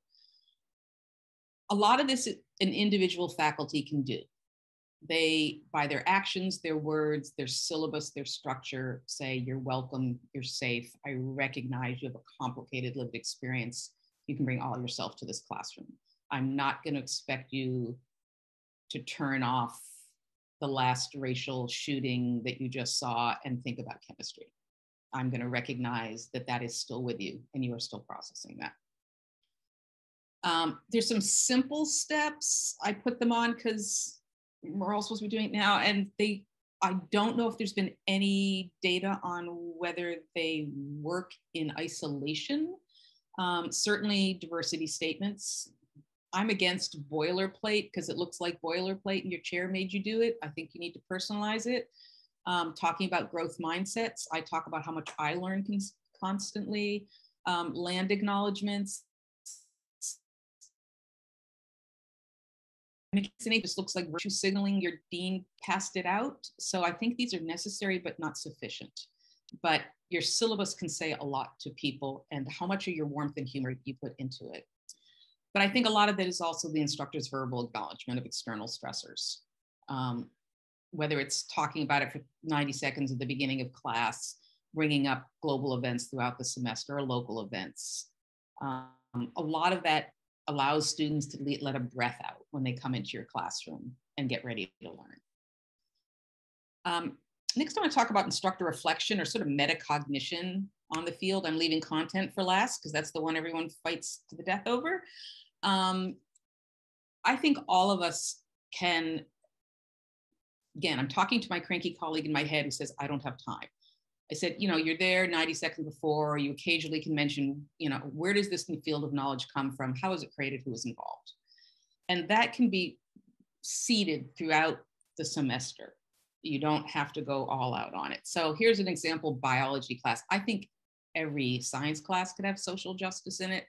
A lot of this an individual faculty can do. They, by their actions, their words, their syllabus, their structure, say, you're welcome, you're safe. I recognize you have a complicated lived experience. You can bring all yourself to this classroom. I'm not going to expect you to turn off the last racial shooting that you just saw and think about chemistry. I'm going to recognize that that is still with you and you are still processing that. Um, there's some simple steps. I put them on because we're all supposed to be doing it now. And they, I don't know if there's been any data on whether they work in isolation. Um, certainly diversity statements. I'm against boilerplate because it looks like boilerplate and your chair made you do it. I think you need to personalize it um, talking about growth mindsets. I talk about how much I learn cons- constantly, um, land acknowledgements. It just looks like virtue signaling your dean passed it out. So I think these are necessary but not sufficient. But your syllabus can say a lot to people and how much of your warmth and humor you put into it. But I think a lot of that is also the instructor's verbal acknowledgement of external stressors. Um, whether it's talking about it for 90 seconds at the beginning of class, bringing up global events throughout the semester or local events. Um, a lot of that allows students to let a breath out when they come into your classroom and get ready to learn. Um, next, I want to talk about instructor reflection or sort of metacognition on the field. I'm leaving content for last because that's the one everyone fights to the death over. Um, I think all of us can again, I'm talking to my cranky colleague in my head who says, I don't have time. I said, you know, you're there 90 seconds before, you occasionally can mention, you know, where does this field of knowledge come from? How is it created? Who is involved? And that can be seeded throughout the semester. You don't have to go all out on it. So here's an example biology class. I think every science class could have social justice in it.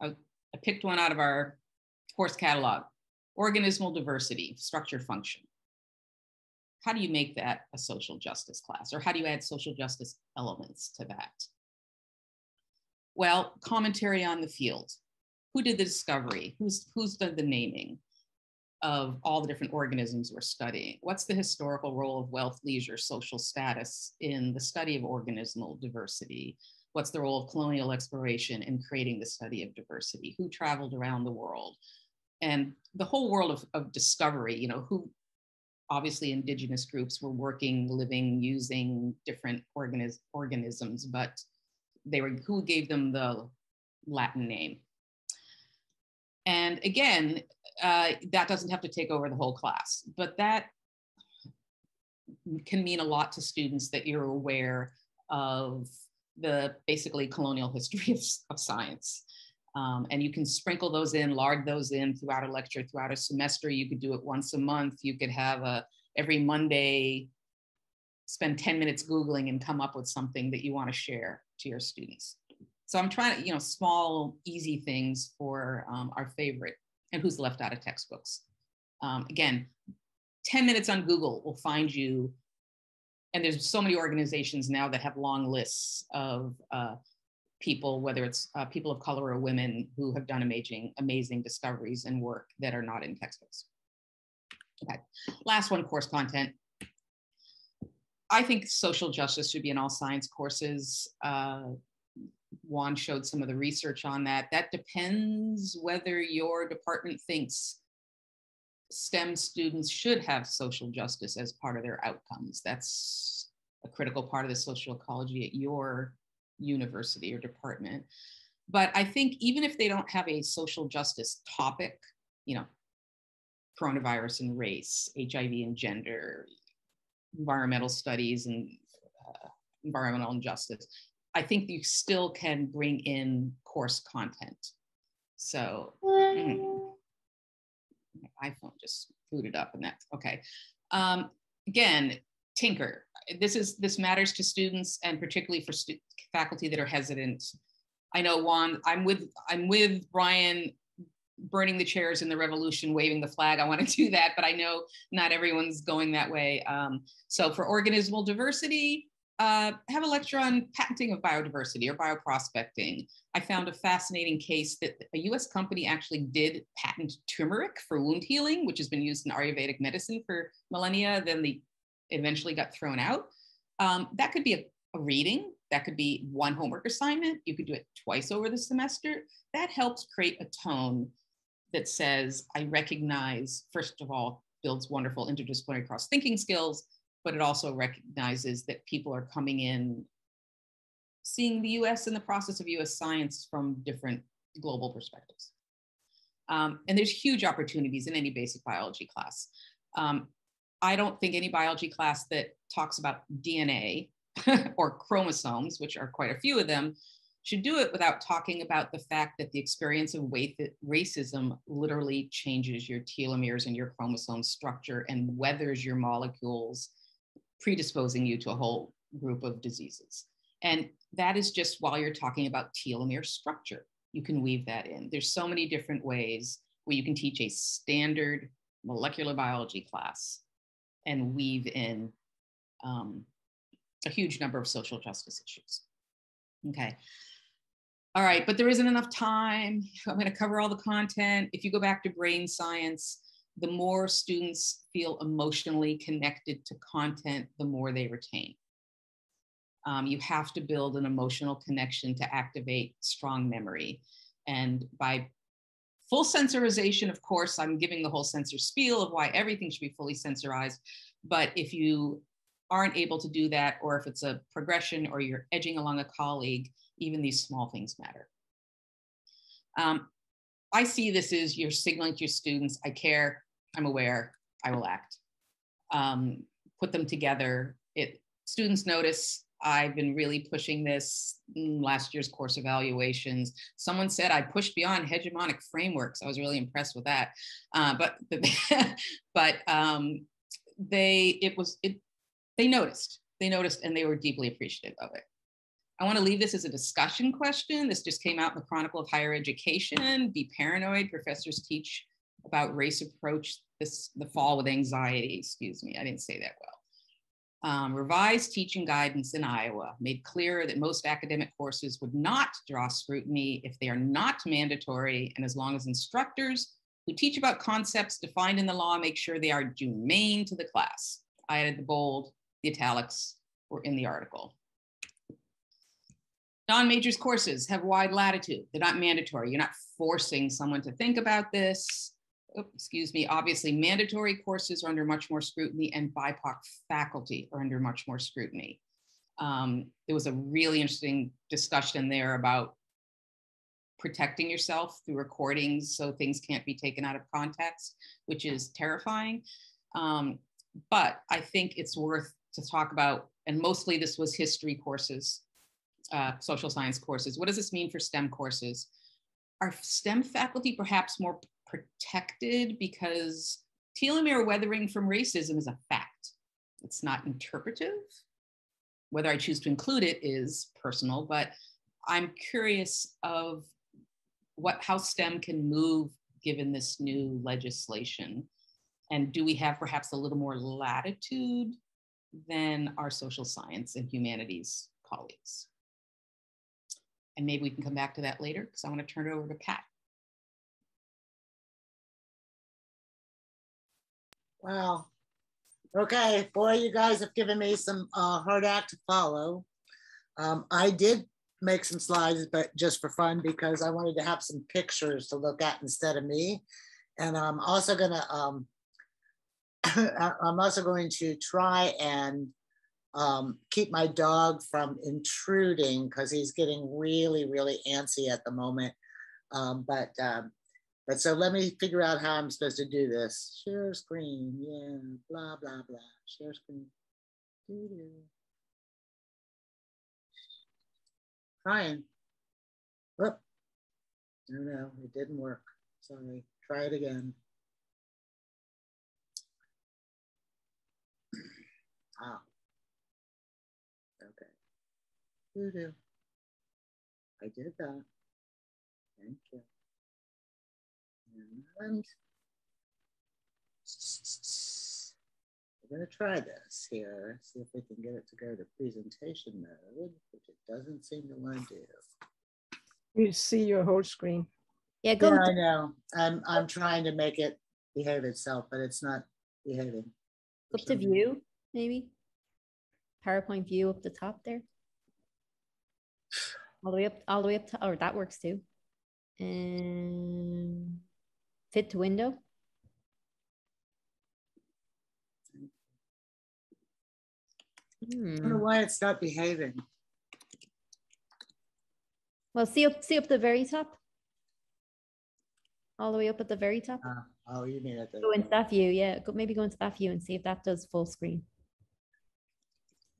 I, I picked one out of our course catalog organismal diversity, structure function how do you make that a social justice class or how do you add social justice elements to that? Well, commentary on the field. Who did the discovery? Who's, who's done the naming of all the different organisms we're studying? What's the historical role of wealth, leisure, social status in the study of organismal diversity? What's the role of colonial exploration in creating the study of diversity? Who traveled around the world? And the whole world of, of discovery, you know, who obviously indigenous groups were working, living, using different organis- organisms, but they were who gave them the Latin name. And again, uh, that doesn't have to take over the whole class, but that can mean a lot to students that you're aware of the basically colonial history of, of science. Um, and you can sprinkle those in, lard those in throughout a lecture, throughout a semester. You could do it once a month. You could have a every Monday, spend 10 minutes Googling and come up with something that you want to share to your students. So I'm trying to, you know, small, easy things for um, our favorite and who's left out of textbooks. Um, again, 10 minutes on Google will find you and there's so many organizations now that have long lists of uh, people, whether it's uh, people of color or women who have done amazing, amazing discoveries and work that are not in textbooks. Okay, last one, course content. I think social justice should be in all science courses. Uh, Juan showed some of the research on that. That depends whether your department thinks STEM students should have social justice as part of their outcomes. That's a critical part of the social ecology at your university or department. But I think even if they don't have a social justice topic, you know, coronavirus and race, HIV and gender, environmental studies and uh, environmental injustice, I think you still can bring in course content So mm, my iPhone just booted up and that's okay. Um, again, tinker. This is this matters to students and particularly for faculty that are hesitant. I know Juan, I'm with I'm with Bryan burning the chairs in the revolution, waving the flag. I want to do that, but I know not everyone's going that way. Um, so for organismal diversity, uh, have a lecture on patenting of biodiversity or bioprospecting. I found a fascinating case that a US company actually did patent turmeric for wound healing, which has been used in Ayurvedic medicine for millennia, then they eventually got thrown out. Um, that could be a, a reading, that could be one homework assignment. You could do it twice over the semester. That helps create a tone that says, I recognize, first of all, builds wonderful interdisciplinary cross thinking skills, but it also recognizes that people are coming in seeing the US and the process of US science from different global perspectives. Um, and there's huge opportunities in any basic biology class. Um, I don't think any biology class that talks about DNA or chromosomes, which are quite a few of them, should do it without talking about the fact that the experience of racism literally changes your telomeres and your chromosome structure and weathers your molecules, predisposing you to a whole group of diseases. And that is just while you're talking about telomere structure. You can weave that in. There's so many different ways where you can teach a standard molecular biology class and weave in um, a huge number of social justice issues. Okay. All right, but there isn't enough time. I'm going to cover all the content. If you go back to brain science, the more students feel emotionally connected to content, the more they retain. Um, you have to build an emotional connection to activate strong memory. And by full sensorization, of course, I'm giving the whole SENCER spiel of why everything should be fully sensorized. But if you aren't able to do that, or if it's a progression or you're edging along a colleague, even these small things matter. Um, I see this as you're signaling to your students, I care, I'm aware, I will act. Um, put them together. It students notice I've been really pushing this last year's course evaluations. Someone said I pushed beyond hegemonic frameworks. I was really impressed with that. Uh, but but um, they it was it they noticed they noticed and they were deeply appreciative of it. I want to leave this as a discussion question. This just came out in the Chronicle of Higher Education. Be paranoid. Professors teach about race approach this the fall with anxiety. Excuse me, I didn't say that well. Um, revised teaching guidance in Iowa made clear that most academic courses would not draw scrutiny if they are not mandatory, and as long as instructors who teach about concepts defined in the law make sure they are germane to the class. I added the bold, the italics were in the article. Non-majors courses have wide latitude. They're not mandatory. You're not forcing someone to think about this. Oh, excuse me. Obviously, mandatory courses are under much more scrutiny and BIPOC faculty are under much more scrutiny. Um, there was a really interesting discussion there about protecting yourself through recordings so things can't be taken out of context, which is terrifying. Um, but I think it's worth to talk about, and mostly this was history courses uh, social science courses. What does this mean for STEM courses? Are STEM faculty perhaps more protected because telomere weathering from racism is a fact? It's not interpretive. Whether I choose to include it is personal, but I'm curious of what how STEM can move given this new legislation. And do we have perhaps a little more latitude than our social science and humanities colleagues? And maybe we can come back to that later because I want to turn it over to Pat. Wow. Okay, boy, you guys have given me some uh, hard act to follow. Um, I did make some slides, but just for fun because I wanted to have some pictures to look at instead of me. And I'm also gonna, um, I'm also going to try and um, keep my dog from intruding because he's getting really, really antsy at the moment. Um, but um, so let me figure out how I'm supposed to do this. Share screen, yeah, blah blah blah. Share screen. Trying. Whoop. No, no, it didn't work. Sorry. Try it again. Ah. Okay. Doo -doo. I did that. Thank you. And we're going to try this here, see if we can get it to go to presentation mode, which it doesn't seem to want to do. You see your whole screen. Yeah, go. Yeah, I know. I'm, I'm trying to make it behave itself, but it's not behaving. for Up to view, maybe. PowerPoint view up the top there. All the way up, all the way up to, oh, that works too. And fit to window. I don't know Hmm. why it's not behaving. Well, see up, see up the very top. All the way up at the very top. Uh, oh, you mean at the, Go into that view, yeah. Go, maybe go into that view and see if that does full screen.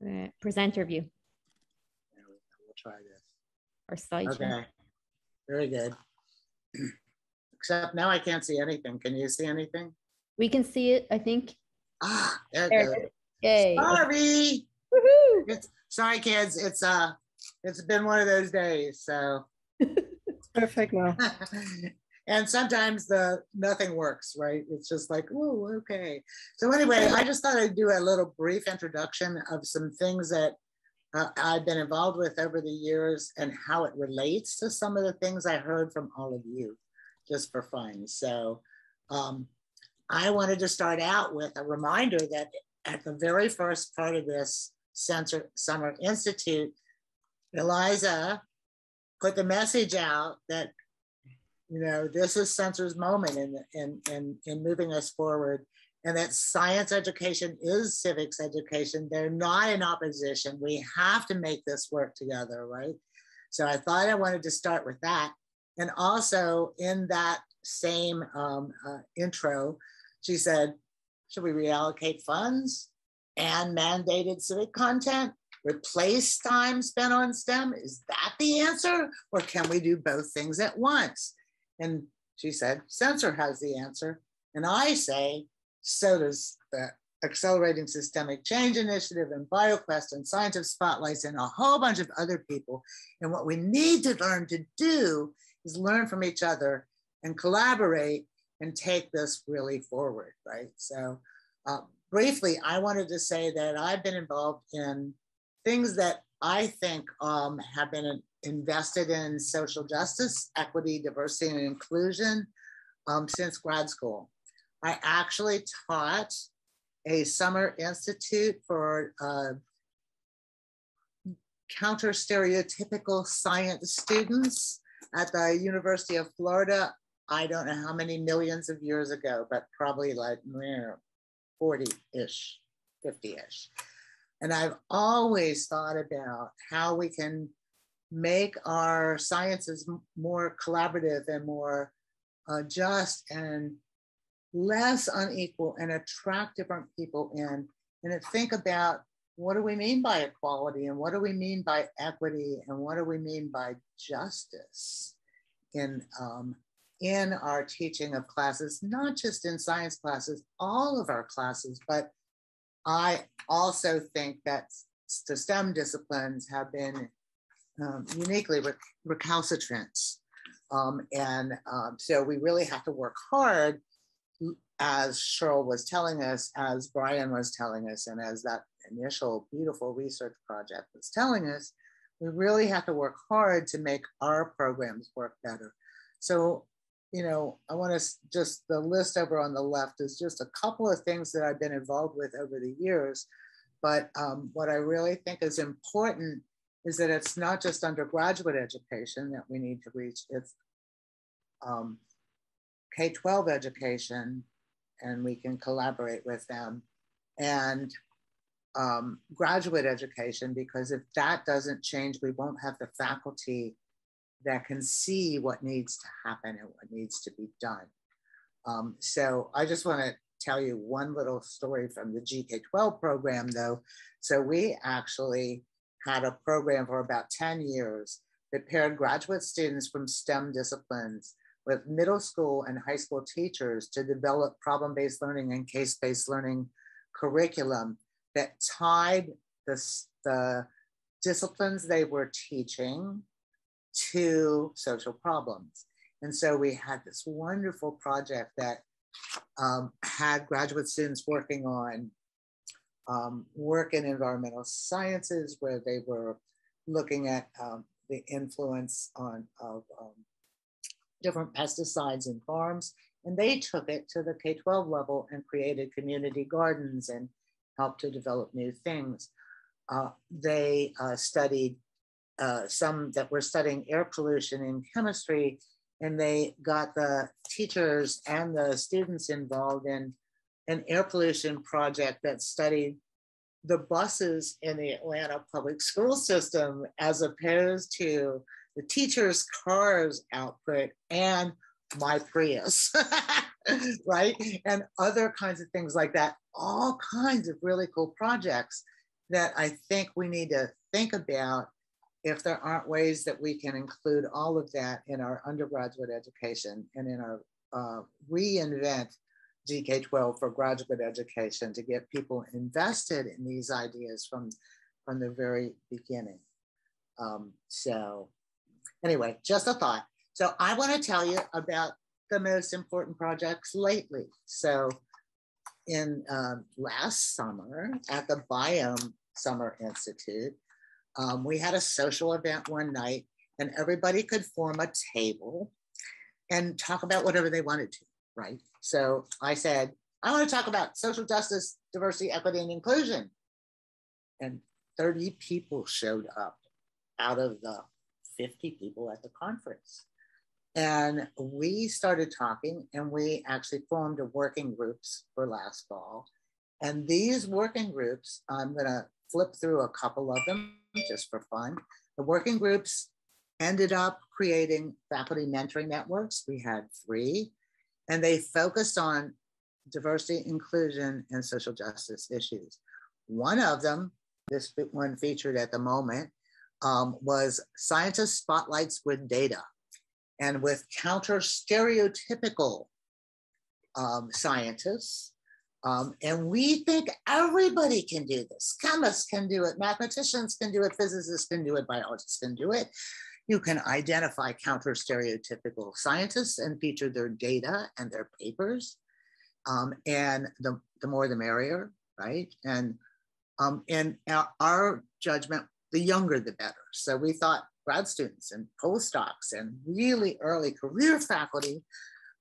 Uh, presenter view there we go. we'll try this. or slideshow. Okay, very good. Except now I can't see anything. Can you see anything? We can see it, I think. Ah, there There it it goes. is. Yay. okay. Sorry. Woohoo! It's, sorry, kids. It's uh, it's been one of those days. So, Perfect now. and sometimes the nothing works, right? It's just like, oh, okay. So anyway, I just thought I'd do a little brief introduction of some things that uh, I've been involved with over the years and how it relates to some of the things I heard from all of you, just for fun. So, um, I wanted to start out with a reminder that at the very first part of this SENCER Summer Institute, Eliza put the message out that, you know, this is SENCER's moment in, in, in, in moving us forward and that science education is civics education. They're not in opposition. We have to make this work together, right? So I thought I wanted to start with that. And also in that same um, uh, intro, she said, should we reallocate funds and mandated civic content? Replace time spent on STEM? Is that the answer? Or can we do both things at once? And she said, SENCER has the answer. And I say, so does the Accelerating Systemic Change Initiative and BioQuest and Scientific Spotlights and a whole bunch of other people. And what we need to learn to do is learn from each other and collaborate and take this really forward, right? So uh, briefly, I wanted to say that I've been involved in things that I think um, have been invested in social justice, equity, diversity, and inclusion um, since grad school. I actually taught a summer institute for uh, counter stereotypical science students at the University of Florida. I don't know how many millions of years ago, but probably like 40 ish, 50 ish. And I've always thought about how we can make our sciences more collaborative and more uh, just and less unequal and attract different people in and think about what do we mean by equality and what do we mean by equity and what do we mean by justice in um, in our teaching of classes not just in science classes all of our classes but i also think that the stem disciplines have been um, uniquely rec- recalcitrant um, and um, so we really have to work hard as Sherryl was telling us, as Bryan was telling us, and as that initial beautiful research project was telling us, we really have to work hard to make our programs work better. So, you know, I want to just the list over on the left is just a couple of things that I've been involved with over the years. But um, what I really think is important is that it's not just undergraduate education that we need to reach, it's um, K 12 education, and we can collaborate with them, and um, graduate education, because if that doesn't change, we won't have the faculty that can see what needs to happen and what needs to be done. Um, so I just want to tell you one little story from the GK 12 program, though. So we actually had a program for about 10 years that paired graduate students from STEM disciplines with middle school and high school teachers to develop problem-based learning and case-based learning curriculum that tied the, the disciplines they were teaching to social problems. And so we had this wonderful project that um, had graduate students working on um, work in environmental sciences, where they were looking at um, the influence on of um, different pesticides in farms. And they took it to the K 12 level and created community gardens and helped to develop new things. Uh, they uh, studied uh, some that were studying air pollution in chemistry, and they got the teachers and the students involved in an air pollution project that studied the buses in the Atlanta public school system as opposed to the teachers' cars output and my Prius, right? And other kinds of things like that. All kinds of really cool projects that I think we need to think about if there aren't ways that we can include all of that in our undergraduate education and in our uh, reinvent GK12 for graduate education to get people invested in these ideas from, from the very beginning. Um, so anyway, just a thought. So I want to tell you about the most important projects lately. So in um, last summer at the Biome Summer Institute, um, we had a social event one night and everybody could form a table and talk about whatever they wanted to, right? So I said, I want to talk about social justice, diversity, equity, and inclusion. And 30 people showed up out of the 50 people at the conference. And we started talking and we actually formed a working groups for last fall. And these working groups, I'm gonna flip through a couple of them just for fun. The working groups ended up creating faculty mentoring networks. We had three, and they focused on diversity, inclusion, and social justice issues. One of them, this one featured at the moment, um, was scientists spotlights with data and with counter stereotypical um, scientists um, and we think everybody can do this. Chemists can do it, mathematicians can do it, physicists can do it, biologists can do it. You can identify counter stereotypical scientists and feature their data and their papers. Um, and the, the more the merrier, right? And um, in our, our judgment, the younger the better. So we thought grad students and postdocs and really early career faculty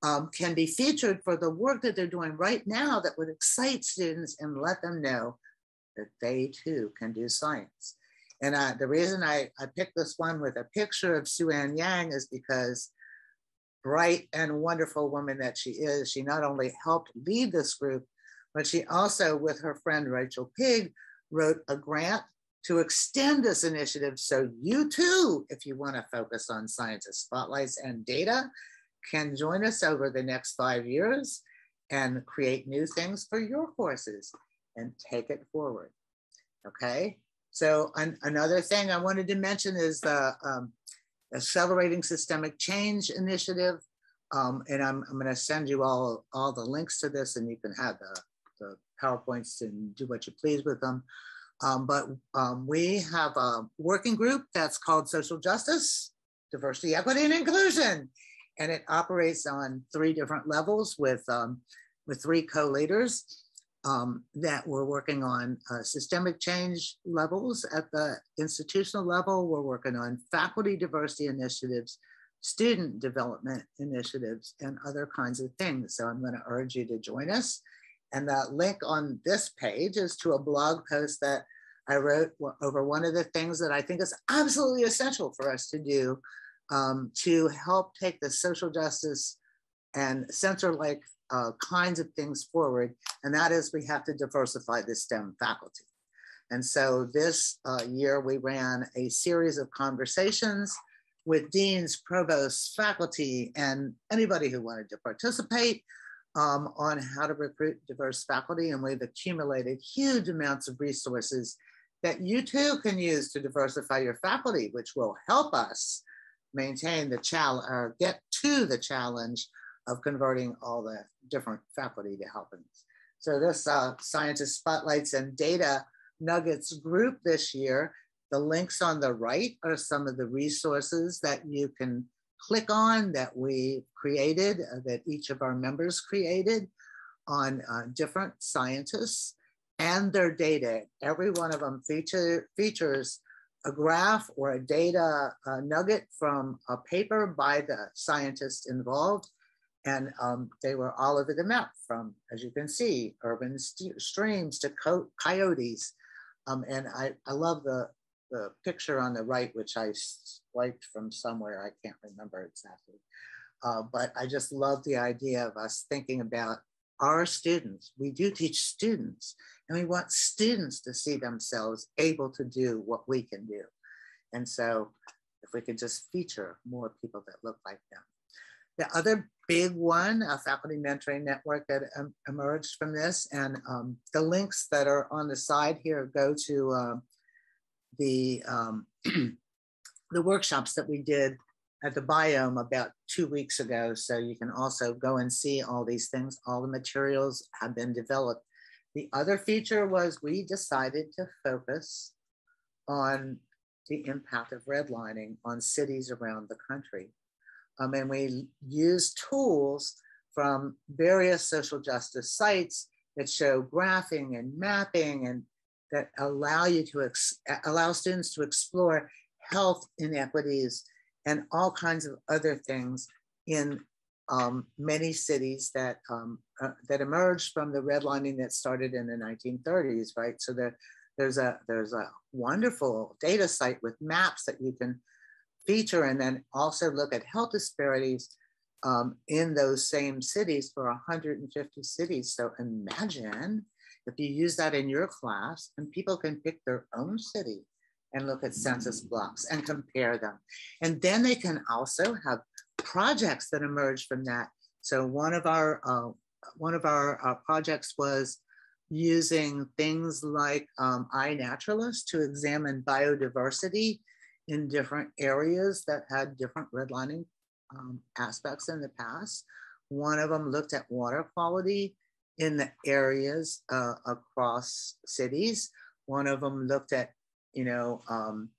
um, can be featured for the work that they're doing right now that would excite students and let them know that they too can do science. And uh, the reason I, I picked this one with a picture of Sue-Ann Yang is because bright and wonderful woman that she is, she not only helped lead this group, but she also, with her friend Rachel Pig, wrote a grant to extend this initiative so you too, if you want to focus on scientist spotlights and data, can join us over the next five years and create new things for your courses and take it forward. Okay. So an, another thing I wanted to mention is the um, Accelerating Systemic Change Initiative. Um, and I'm, I'm going to send you all, all the links to this and you can have the, the PowerPoints and do what you please with them. Um, but um, we have a working group that's called Social Justice, Diversity, Equity, and Inclusion and it operates on three different levels with, um, with three co-leaders um, that we're working on uh, systemic change levels at the institutional level. We're working on faculty diversity initiatives, student development initiatives, and other kinds of things. So I'm gonna urge you to join us. And the link on this page is to a blog post that I wrote over one of the things that I think is absolutely essential for us to do um, to help take the social justice and SENCER-like uh, kinds of things forward. And that is we have to diversify the STEM faculty. And so this uh, year we ran a series of conversations with deans, provosts, faculty, and anybody who wanted to participate um, on how to recruit diverse faculty. And we've accumulated huge amounts of resources that you too can use to diversify your faculty, which will help us maintain the challenge or get to the challenge of converting all the different faculty to help us. So this uh, Scientist Spotlights and Data Nuggets group this year, the links on the right are some of the resources that you can click on that we created, uh, that each of our members created on uh, different scientists and their data. Every one of them feature, features a graph or a data uh, nugget from a paper by the scientist involved. And um, they were all over the map from, as you can see, urban streams to co coyotes. Um, and I, I love the, the picture on the right, which I swiped from somewhere. I can't remember exactly. Uh, but I just love the idea of us thinking about our students. We do teach students, and we want students to see themselves able to do what we can do. And so, if we could just feature more people that look like them. The other big one, a faculty mentoring network that um, emerged from this, and um, the links that are on the side here go to uh, the um, the workshops that we did at the biome about two weeks ago. So you can also go and see all these things. All the materials have been developed. The other feature was we decided to focus on the impact of redlining on cities around the country. Um, and we used tools from various social justice sites that show graphing and mapping and that allow you to allow students to explore health inequities and all kinds of other things in um, many cities that um, uh, that emerged from the redlining that started in the 1930s, right? So there, there's a there's a wonderful data site with maps that you can feature, and then also look at health disparities um, in those same cities for 150 cities. So imagine if you use that in your class, and people can pick their own city and look at census blocks and compare them. And then they can also have projects that emerge from that. So one of our uh, one of our uh, projects was using things like um, iNaturalist to examine biodiversity in different areas that had different redlining um, aspects in the past. One of them looked at water quality in the areas uh, across cities. One of them looked at you know, um,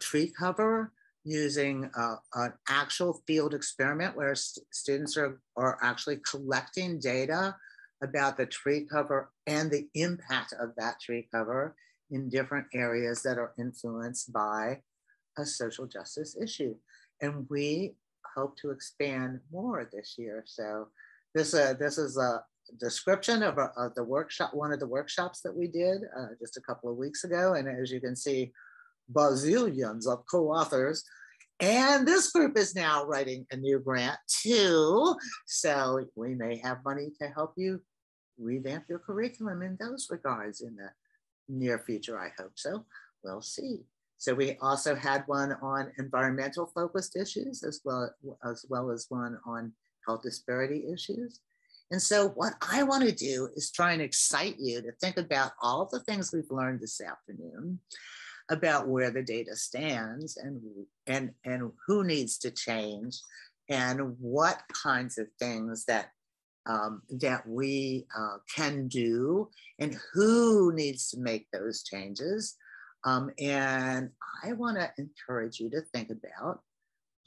tree cover using uh, an actual field experiment where st students are, are actually collecting data about the tree cover and the impact of that tree cover in different areas that are influenced by a social justice issue. And we hope to expand more this year. So this, uh, this is a, description of, a, of, the workshop, one of the workshops that we did uh, just a couple of weeks ago. And as you can see, bazillions of co-authors. And this group is now writing a new grant too. So we may have money to help you revamp your curriculum in those regards in the near future, I hope so. We'll see. So we also had one on environmental focused issues as well as, well as one on health disparity issues. And so, what I want to do is try and excite you to think about all the things we've learned this afternoon about where the data stands and, and, and who needs to change and what kinds of things that, um, that we uh, can do and who needs to make those changes. Um, and I want to encourage you to think about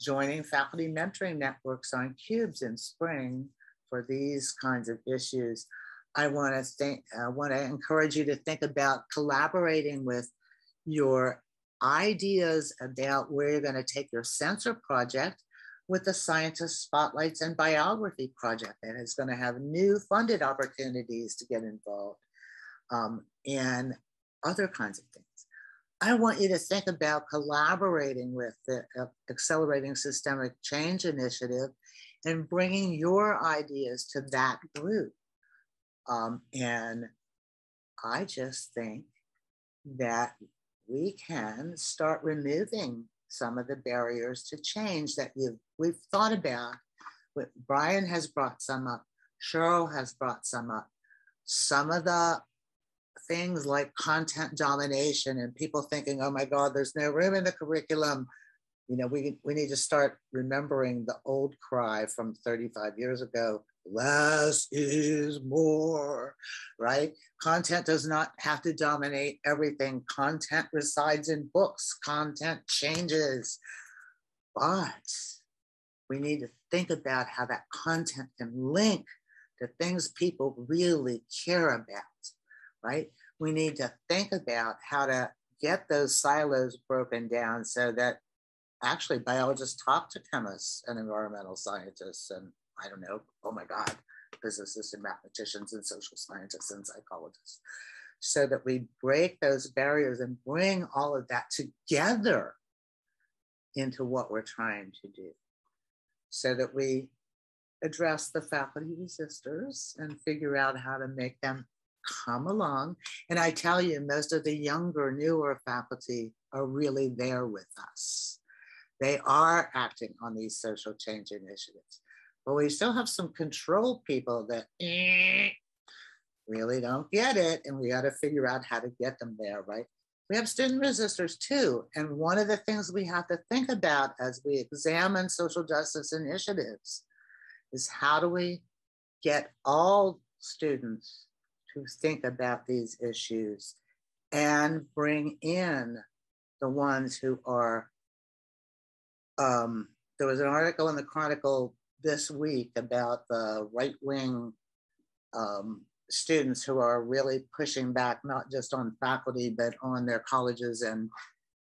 joining faculty mentoring networks on QUBES in spring for these kinds of issues, I want to think, I want to encourage you to think about collaborating with your ideas about where you're going to take your SENCER project with the Scientist Spotlights and Biography project that is going to have new funded opportunities to get involved um, and other kinds of things. I want you to think about collaborating with the uh, Accelerating Systemic Change Initiative and bringing your ideas to that group. Um, and I just think that we can start removing some of the barriers to change that you've, we've thought about. Bryan has brought some up, Sherryl has brought some up. Some of the things like content domination and people thinking, oh my God, there's no room in the curriculum. You know, we, we need to start remembering the old cry from 35 years ago less is more, right? Content does not have to dominate everything. Content resides in books, content changes. But we need to think about how that content can link to things people really care about, right? We need to think about how to get those silos broken down so that actually biologists talk to chemists and environmental scientists and I don't know, oh my God, physicists and mathematicians and social scientists and psychologists, so that we break those barriers and bring all of that together into what we're trying to do, so that we address the faculty resistors and figure out how to make them come along. And I tell you, most of the younger, newer faculty are really there with us. They are acting on these social change initiatives. But we still have some control people that eh, really don't get it. And we got to figure out how to get them there, right? We have student resistors too. And one of the things we have to think about as we examine social justice initiatives is how do we get all students to think about these issues and bring in the ones who are um, there was an article in the Chronicle this week about the right wing um, students who are really pushing back not just on faculty but on their colleges and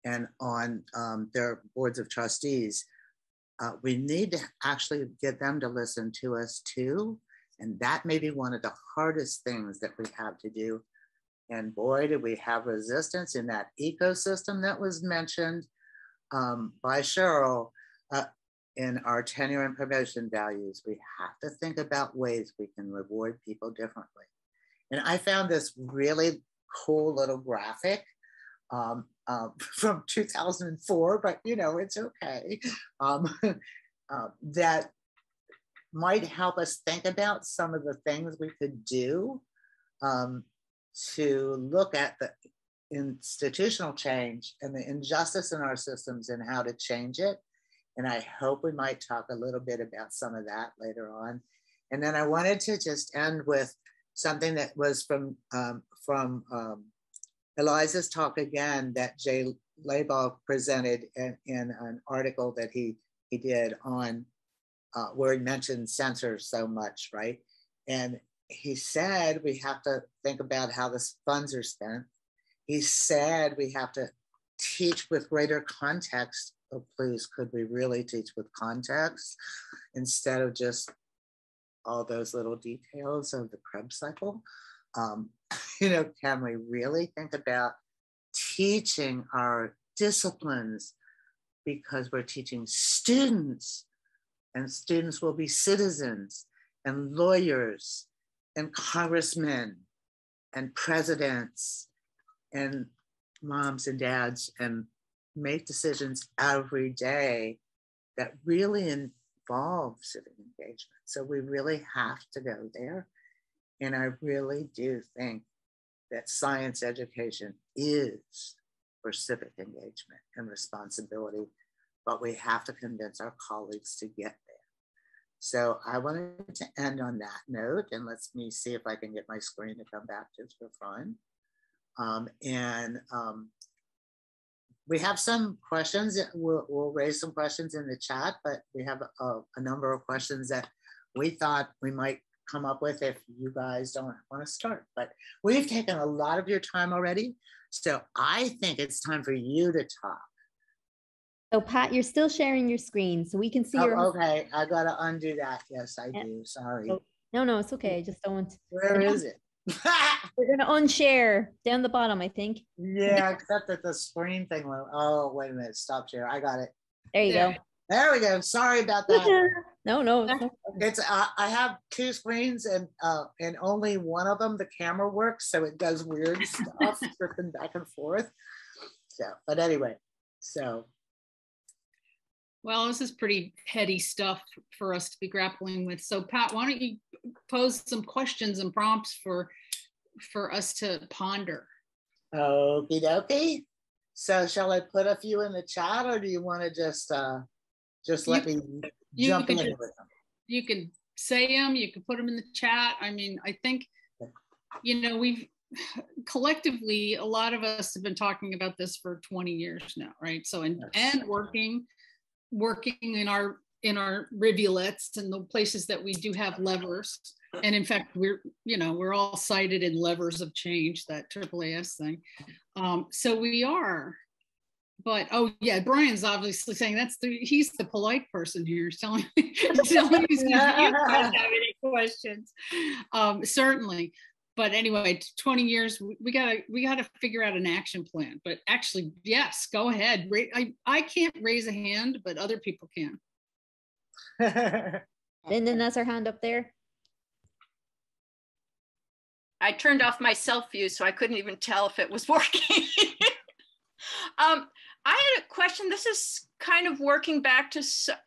and on um, their boards of trustees. Uh, we need to actually get them to listen to us too. And that may be one of the hardest things that we have to do. And boy, did we have resistance in that ecosystem that was mentioned um, by Sherryl. Uh, in our tenure and promotion values, we have to think about ways we can reward people differently. And I found this really cool little graphic um, uh, from 2004, but you know, it's okay, um, uh, that might help us think about some of the things we could do um, to look at the institutional change and the injustice in our systems and how to change it and I hope we might talk a little bit about some of that later on. And then I wanted to just end with something that was from, um, from um, Eliza's talk again that Jay Labov presented in, in, an article that he, he did on uh, where he mentioned censors so much, right? And he said we have to think about how the funds are spent. He said we have to teach with greater context oh, please, could we really teach with context instead of just all those little details of the Krebs cycle? Um, you know, can we really think about teaching our disciplines because we're teaching students and students will be citizens and lawyers and congressmen and presidents and moms and dads and make decisions every day that really involve civic engagement. So we really have to go there. And I really do think that science education is for civic engagement and responsibility, but we have to convince our colleagues to get there. So I wanted to end on that note, and let's me see if I can get my screen to come back just for fun. Um, and um, we have some questions. We'll, we'll, raise some questions in the chat, but we have a, a, number of questions that we thought we might come up with if you guys don't want to start. But we've taken a lot of your time already. So I think it's time for you to talk. So Pat, you're still sharing your screen, so we can see oh, your. Okay, I gotta undo that. Yes, I do. Sorry. No, no, it's okay. I just don't. want to. Where is it? We're gonna unshare down the bottom, I think. Yeah, except that the screen thing went. Oh, wait a minute, stop share. I got it. There you go. There we go. Sorry about that. no, no. It's uh, I have two screens and uh, and only one of them the camera works, so it does weird stuff, flipping back and forth. So, but anyway, so. Well, this is pretty heady stuff for us to be grappling with. So, Pat, why don't you pose some questions and prompts for for us to ponder. Okie dokie. So shall I put a few in the chat or do you want to just uh just let You- me you jump in just- with them? You can say them, you can put them in the chat. I mean, I think, you know, we've collectively, a lot of us have been talking about this for 20 years now, right? So, and, Yes. and working, working in our, in our rivulets and the places that we do have levers. And in fact, we're, you know, we're all cited in levers of change, that AAAS thing. Um, so we are, but oh yeah, Bryan's obviously saying that's the he's the polite person here, He's telling me, telling me if you guys have any questions. Um, certainly, but anyway, 20 years, we, we gotta we gotta figure out an action plan. But actually, yes, go ahead. I I can't raise a hand, but other people can. and then that's our hand up there. I turned off my self view, so I couldn't even tell if it was working. um, I had a question. This is kind of working back to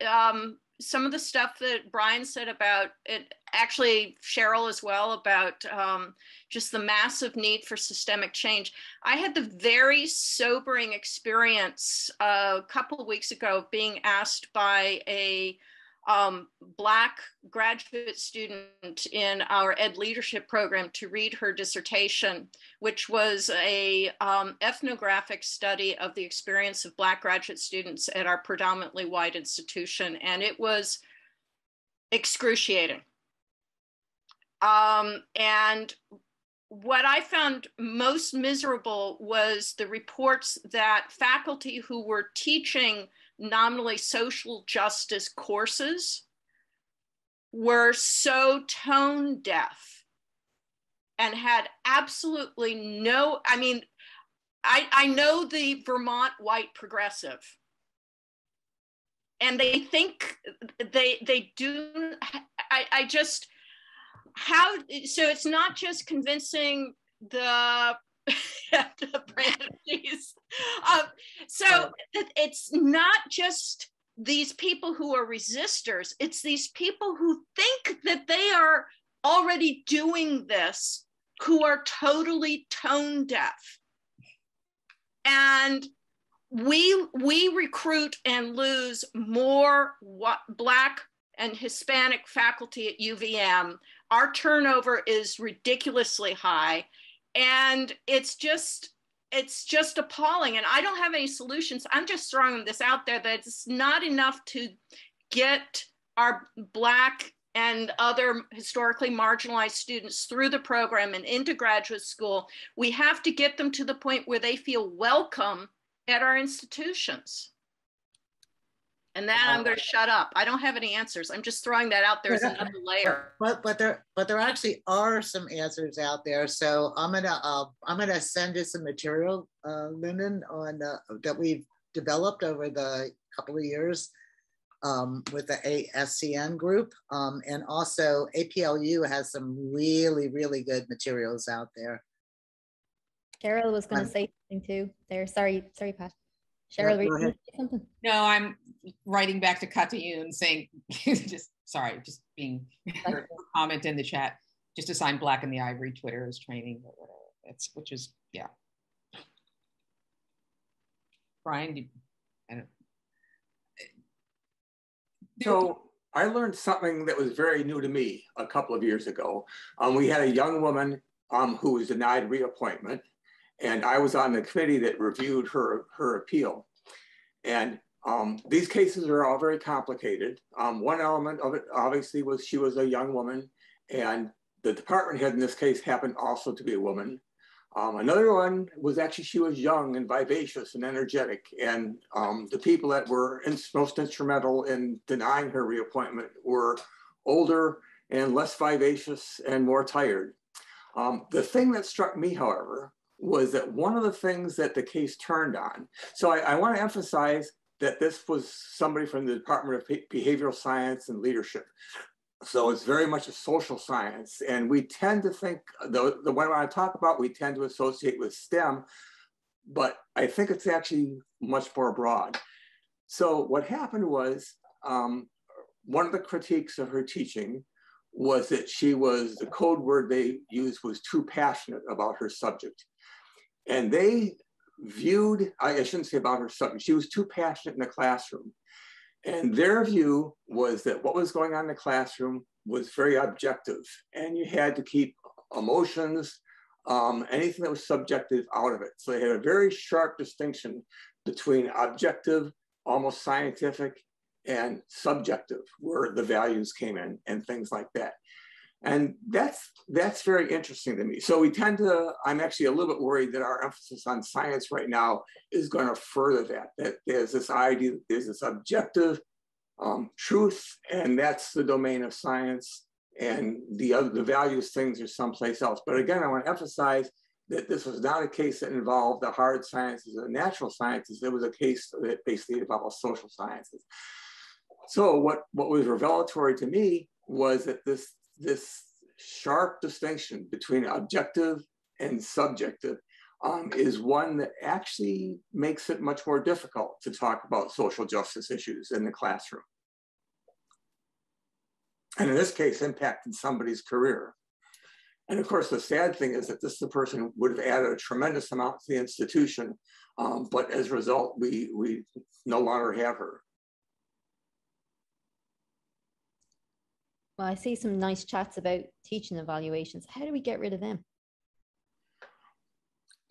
um, some of the stuff that Bryan said about it, actually, Sherryl as well, about um, just the massive need for systemic change. I had the very sobering experience a couple of weeks ago of being asked by a um, Black graduate student in our Ed Leadership program to read her dissertation, which was a um, ethnographic study of the experience of Black graduate students at our predominantly white institution. And it was excruciating. Um, and what I found most miserable was the reports that faculty who were teaching nominally social justice courses were so tone deaf and had absolutely no i mean i i know the vermont white progressive. And they think they they do i i just how so it's not just convincing the the brand. Um, so it's not just these people who are resistors, it's these people who think that they are already doing this who are totally tone deaf. And we we recruit and lose more what black and Hispanic faculty at UVM. Our turnover is ridiculously high and it's just it's just appalling. And i don't have any solutions. I'm just throwing this out there that it's not enough to get our black and other historically marginalized students through the program and into graduate school. We have to get them to the point where they feel welcome at our institutions and then i'm going to shut up i don't have any answers i'm just throwing that out there as another layer But but there but there actually are some answers out there. So I'm gonna uh, I'm gonna send you some material, uh, Lyndon, on uh, that we've developed over the couple of years um, with the ASCN group, um, and also APLU has some really really good materials out there. Carol was going Um, to say something too. There, sorry, sorry, Pat. Yeah, Sherryl, were you go gonna ahead. say something? No, I'm writing back to Katayun saying, just sorry, just being comment in the chat, just assign Black in the Ivory Twitter as training or whatever. That's which is yeah. Bryan, you, I don't. So I learned something that was very new to me a couple of years ago. Um, we had a young woman um, who was denied reappointment, and I was on the committee that reviewed her her appeal. And um, these cases are all very complicated. Um, one element of it obviously was she was a young woman, and the department head in this case happened also to be a woman. Um, another one was actually she was young and vivacious and energetic, and um, the people that were in, most instrumental in denying her reappointment were older and less vivacious and more tired. Um, the thing that struck me, however, was that one of the things that the case turned on. So I, I want to emphasize that this was somebody from the Department of Be- Behavioral Science and Leadership. So it's very much a social science. And we tend to think, the, the one I want to talk about, we tend to associate with STEM, but I think it's actually much more broad. So what happened was um, one of the critiques of her teaching was that she was, the code word they used was too passionate about her subject. And they viewed, I shouldn't say about her subject, she was too passionate in the classroom. And their view was that what was going on in the classroom was very objective and you had to keep emotions, um, anything that was subjective out of it. So they had a very sharp distinction between objective, almost scientific, and subjective, where the values came in and things like that. And that's that's very interesting to me. So we tend to, I'm actually a little bit worried that our emphasis on science right now is going to further that, that there's this idea, that there's this objective um, truth, and that's the domain of science, and the other, the values things are someplace else. But again, I want to emphasize that this was not a case that involved the hard sciences or the natural sciences. It was a case that basically involved social sciences. So what, what was revelatory to me was that this, this sharp distinction between objective and subjective um, is one that actually makes it much more difficult to talk about social justice issues in the classroom. And in this case, impacted somebody's career. And of course, the sad thing is that this person would have added a tremendous amount to the institution, um, but as a result, we, we no longer have her. Well, I see some nice chats about teaching evaluations. How do we get rid of them?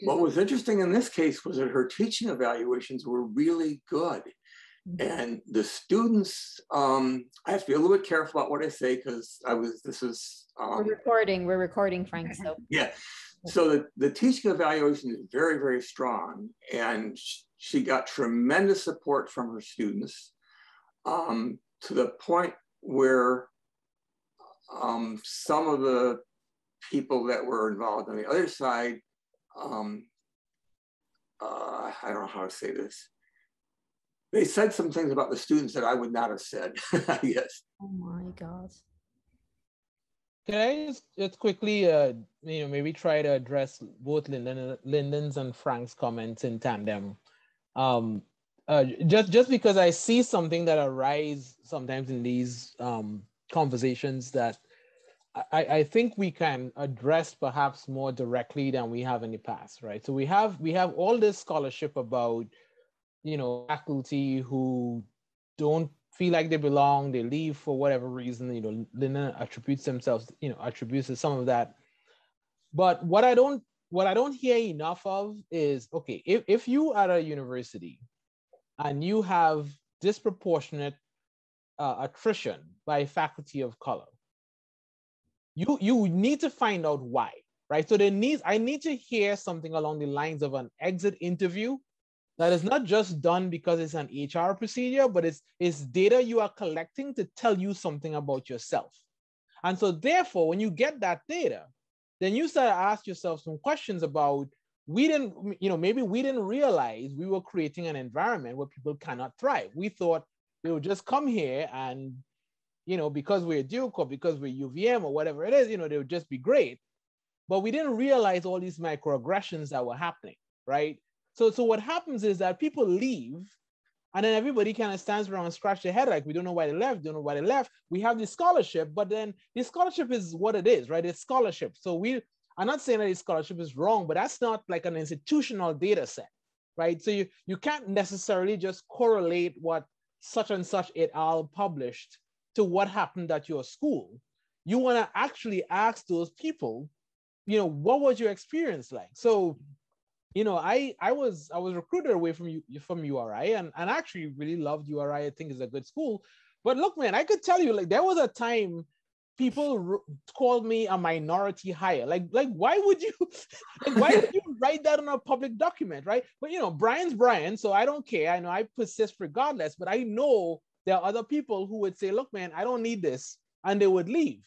What was interesting in this case was that her teaching evaluations were really good. Mm-hmm. And the students, um, I have to be a little bit careful about what I say because I was, this is. Um, we're recording, we're recording, Frank. So. Yeah. So the, the teaching evaluation is very, very strong. And she got tremendous support from her students um, to the point where um, some of the people that were involved on the other side, um, uh, I don't know how to say this. They said some things about the students that I would not have said, Yes. Oh my God. Can I just, just quickly, uh, you know, maybe try to address both Lyndon, Lyndon's and Frank's comments in tandem? Um, uh, just just because I see something that arise sometimes in these um, conversations that I, I think we can address perhaps more directly than we have in the past, right? So we have we have all this scholarship about, you know, faculty who don't feel like they belong, they leave for whatever reason, you know, Lyndon attributes themselves, you know, attributes to some of that. But what I don't what I don't hear enough of is okay, if, if you are at a university and you have disproportionate uh, attrition by faculty of color, you you need to find out why, right? So there needs I need to hear something along the lines of an exit interview that is not just done because it's an HR procedure, but it's it's data you are collecting to tell you something about yourself. And so therefore, when you get that data, then you start to ask yourself some questions about we didn't, you know, maybe we didn't realize we were creating an environment where people cannot thrive. We thought they would just come here and you know, because we're Duke or because we're UVM or whatever it is, you know, they would just be great. But we didn't realize all these microaggressions that were happening, right? So, so what happens is that people leave and then everybody kind of stands around and scratch their head like we don't know why they left, don't know why they left. We have this scholarship, but then this scholarship is what it is, right? It's scholarship. So we I'm not saying that this scholarship is wrong, but that's not like an institutional data set, right? So you, you can't necessarily just correlate what such and such et al published to what happened at your school. You want to actually ask those people, you know, what was your experience like? So, you know, I I was I was recruited away from you from URI and, and actually really loved URI. I think is a good school. But look, man, I could tell you like there was a time people called me a minority hire. Like, like why would you, like, why would you write that on a public document, right? But you know, Bryan's Bryan, so I don't care. I know I persist regardless, but I know there are other people who would say, look, man, I don't need this, and they would leave.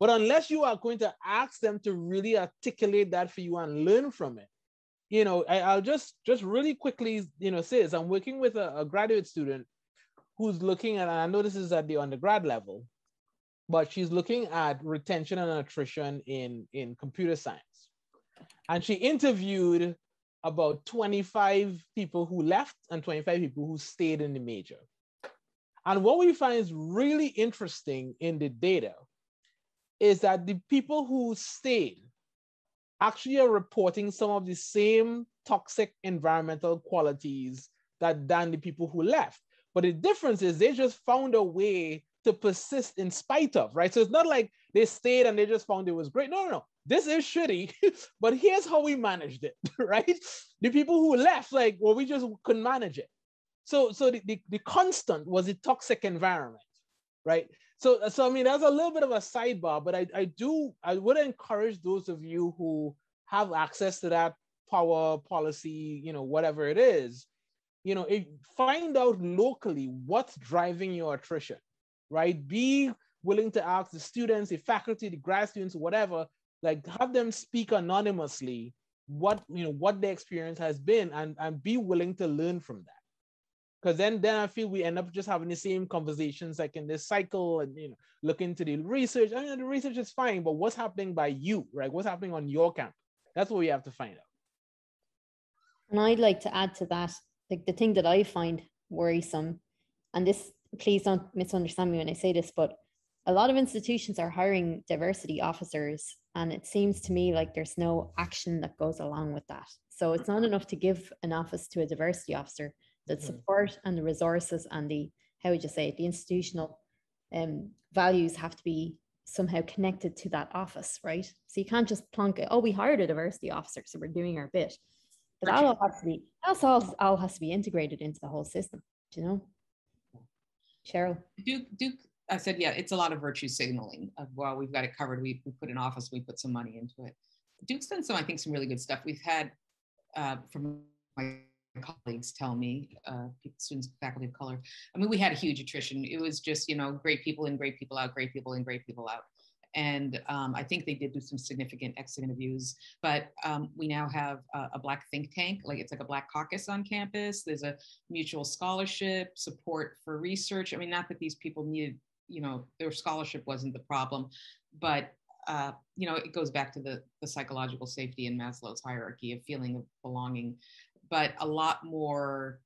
But unless you are going to ask them to really articulate that for you and learn from it, you know, I, will just just really quickly, you know, say this. I'm working with a, a graduate student who's looking at, and I know this is at the undergrad level, but she's looking at retention and attrition in, in computer science. And she interviewed about 25 people who left and 25 people who stayed in the major. And what we find is really interesting in the data is that the people who stayed actually are reporting some of the same toxic environmental qualities that than the people who left. But the difference is they just found a way to persist in spite of, right? So it's not like they stayed and they just found it was great. No, no, no. This is shitty, but here's how we managed it, right? The people who left, like, well, we just couldn't manage it. So, so the, the, the constant was the toxic environment, right? So, so I mean, that's a little bit of a sidebar, but I, I do, I would encourage those of you who have access to that power policy, you know, whatever it is, you know, find out locally what's driving your attrition, right? Be willing to ask the students, the faculty, the grad students, whatever, like have them speak anonymously what you know what their experience has been and and be willing to learn from that. Because then then i feel we end up just having the same conversations like in this cycle and you know look into the research. I mean the research is fine but what's happening by you right? What's happening on your camp? That's what we have to find out. And i'd like to add to that like the thing that i find worrisome and this please don't misunderstand me when i say this but a lot of institutions are hiring diversity officers and it seems to me like there's no action that goes along with that. So it's not enough to give an office to a diversity officer. The mm-hmm. support and the resources and the how would you say it, the institutional um, values have to be somehow connected to that office right? So you can't just plunk it oh we hired a diversity officer so we're doing our bit. But that all has to be that's all, all has to be integrated into the whole system do you know Sherryl duke duke I said, yeah, it's a lot of virtue signaling of, well, we've got it covered. We, we put an office, we put some money into it. Duke's done some, I think, some really good stuff. We've had uh, from my colleagues tell me, uh, students, faculty of color. I mean, we had a huge attrition. It was just, you know, great people in, great people out, great people in, great people out. And um, I think they did do some significant exit interviews, but um, we now have a, a, black think tank, like it's like a black caucus on campus. There's a mutual scholarship, support for research. I mean, not that these people needed you know their scholarship wasn't the problem but uh, you know it goes back to the, the psychological safety in maslow's hierarchy of feeling of belonging but a lot more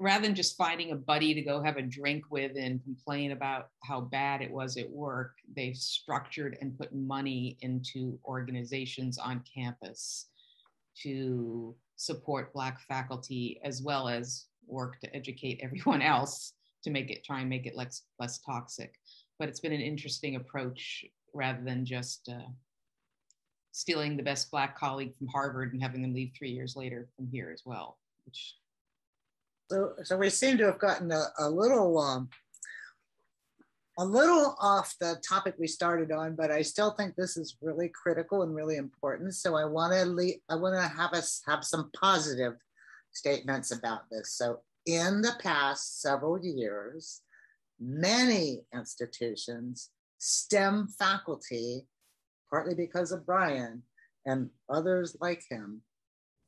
rather than just finding a buddy to go have a drink with and complain about how bad it was at work they've structured and put money into organizations on campus to support black faculty as well as work to educate everyone else to make it try and make it less less toxic. But it's been an interesting approach rather than just uh, stealing the best black colleague from Harvard and having them leave three years later from here as well. Which so so we seem to have gotten a, a little um, a little off the topic we started on, but I still think this is really critical and really important. So I want to I want to have us have some positive statements about this. So in the past several years, many institutions, STEM faculty, partly because of Bryan and others like him,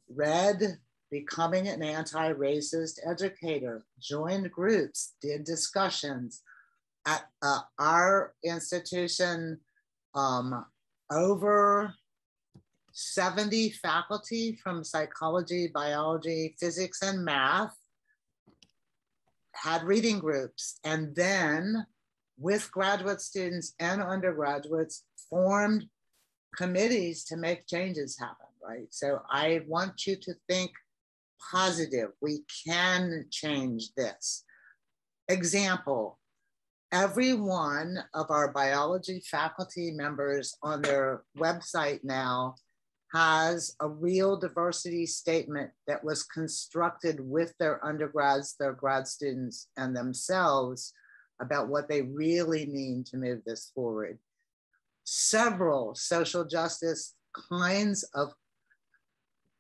read Becoming an Anti Racist Educator, joined groups, did discussions. At uh, our institution, um, over 70 faculty from psychology, biology, physics, and math had reading groups, and then with graduate students and undergraduates formed committees to make changes happen, right? So I want you to think positive. We can change this. Example, every one of our biology faculty members on their website now has a real diversity statement that was constructed with their undergrads, their grad students, and themselves about what they really mean to move this forward. Several social justice kinds of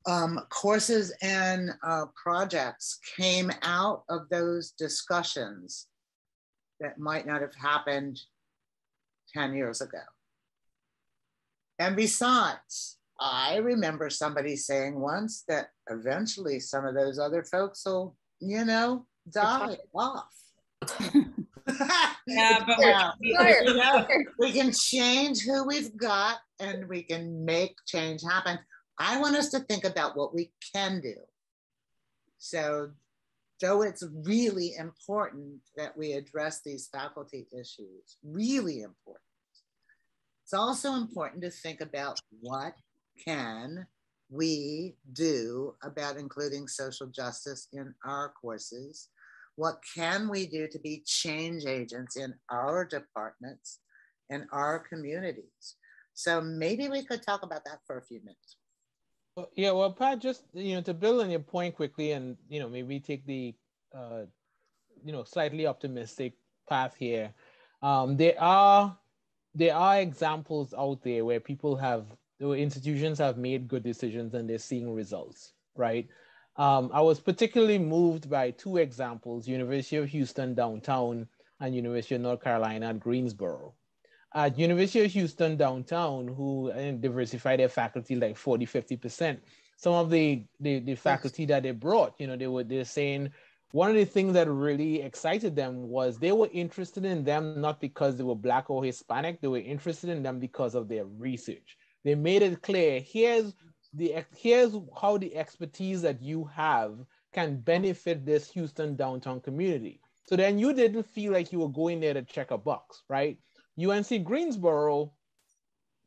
um, courses and uh, projects came out of those discussions that might not have happened 10 years ago. And besides, I remember somebody saying once that eventually some of those other folks will, you know, die off. yeah, but yeah. We, know, we can change who we've got and we can make change happen. I want us to think about what we can do. So though it's really important that we address these faculty issues, really important. It's also important to think about what can we do about including social justice in our courses? What can we do to be change agents in our departments and our communities? So maybe we could talk about that for a few minutes. Yeah, well, Pat, just you know, to build on your point quickly, and you know, maybe take the uh, you know slightly optimistic path here. Um, there are there are examples out there where people have where institutions have made good decisions and they're seeing results, right? Um, I was particularly moved by two examples: University of Houston downtown and University of North Carolina at Greensboro at University of Houston downtown who diversify their faculty like 40, 50%. Some of the, the, the faculty that they brought, you know, they were they're saying one of the things that really excited them was they were interested in them not because they were black or Hispanic, they were interested in them because of their research. They made it clear here's the here's how the expertise that you have can benefit this Houston downtown community. So then you didn't feel like you were going there to check a box, right? UNC Greensboro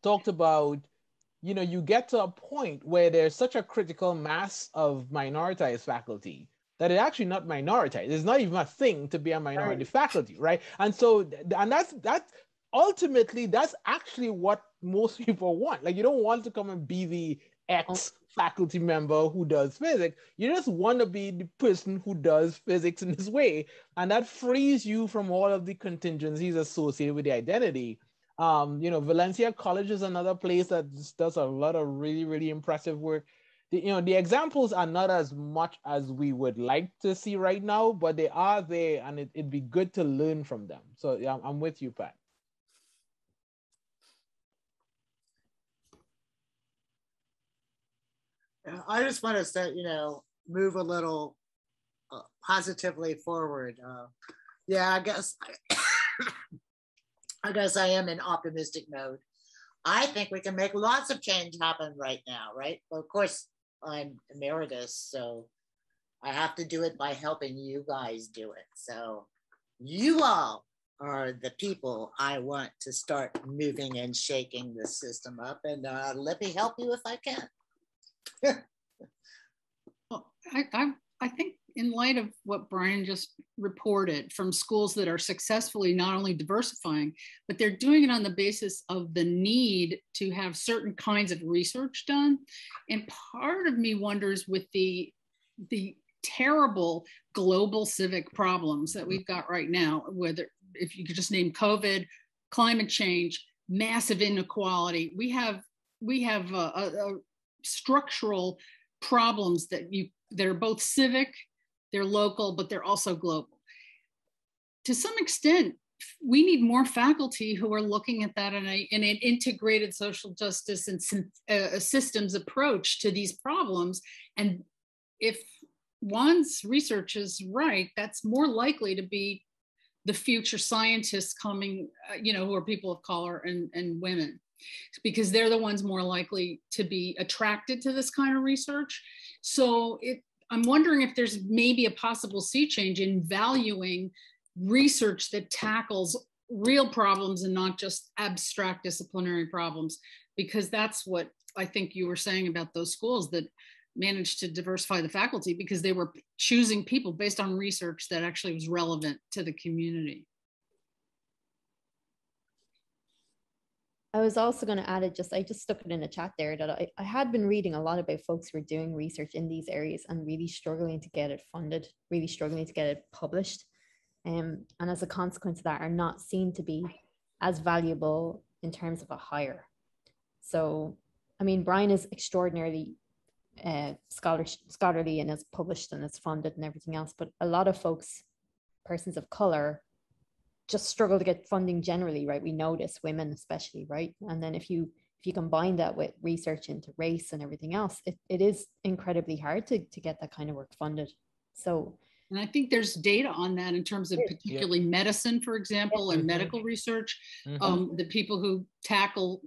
talked about, you know, you get to a point where there's such a critical mass of minoritized faculty that it's actually not minoritized. It's not even a thing to be a minority right. faculty, right? And so, and that's that. ultimately that's actually what most people want. Like, you don't want to come and be the X oh. Faculty member who does physics. You just want to be the person who does physics in this way. And that frees you from all of the contingencies associated with the identity. Um, you know, Valencia College is another place that does a lot of really, really impressive work. The, you know, the examples are not as much as we would like to see right now, but they are there and it, would be good to learn from them. So yeah, I'm with you, Pat. I just want to say, you know, move a little uh, positively forward. Uh, yeah, I guess, I guess I am in optimistic mode. I think we can make lots of change happen right now, right? Well, of course, I'm emeritus, so I have to do it by helping you guys do it. So you all are the people I want to start moving and shaking the system up. And uh, let me help you if I can well, I, I, I think in light of what Bryan just reported from schools that are successfully not only diversifying, but they're doing it on the basis of the need to have certain kinds of research done. And part of me wonders with the, the terrible global civic problems that we've got right now, whether if you could just name COVID, climate change, massive inequality, we have we have a, a, structural problems that you that are both civic, they're local, but they're also global. To some extent, we need more faculty who are looking at that in, a, in an integrated social justice and uh, systems approach to these problems. And if Juan's research is right, that's more likely to be the future scientists coming, uh, you know, who are people of color and, and women because they're the ones more likely to be attracted to this kind of research. So it, I'm wondering if there's maybe a possible sea change in valuing research that tackles real problems and not just abstract disciplinary problems, because that's what I think you were saying about those schools that managed to diversify the faculty because they were choosing people based on research that actually was relevant to the community. I was also going to add it just, I just stuck it in a chat there that I, I had been reading a lot about folks who are doing research in these areas and really struggling to get it funded, really struggling to get it published. Um, and as a consequence of that, are not seen to be as valuable in terms of a hire. So, I mean, Bryan is extraordinarily uh, scholar, scholarly and is published and is funded and everything else, but a lot of folks, persons of color, just struggle to get funding generally, right? We notice women especially, right? And then if you if you combine that with research into race and everything else, it, it is incredibly hard to, to get that kind of work funded. So and I think there's data on that in terms of particularly medicine, for example, and mm-hmm. medical research. Mm-hmm. Um, the people who tackle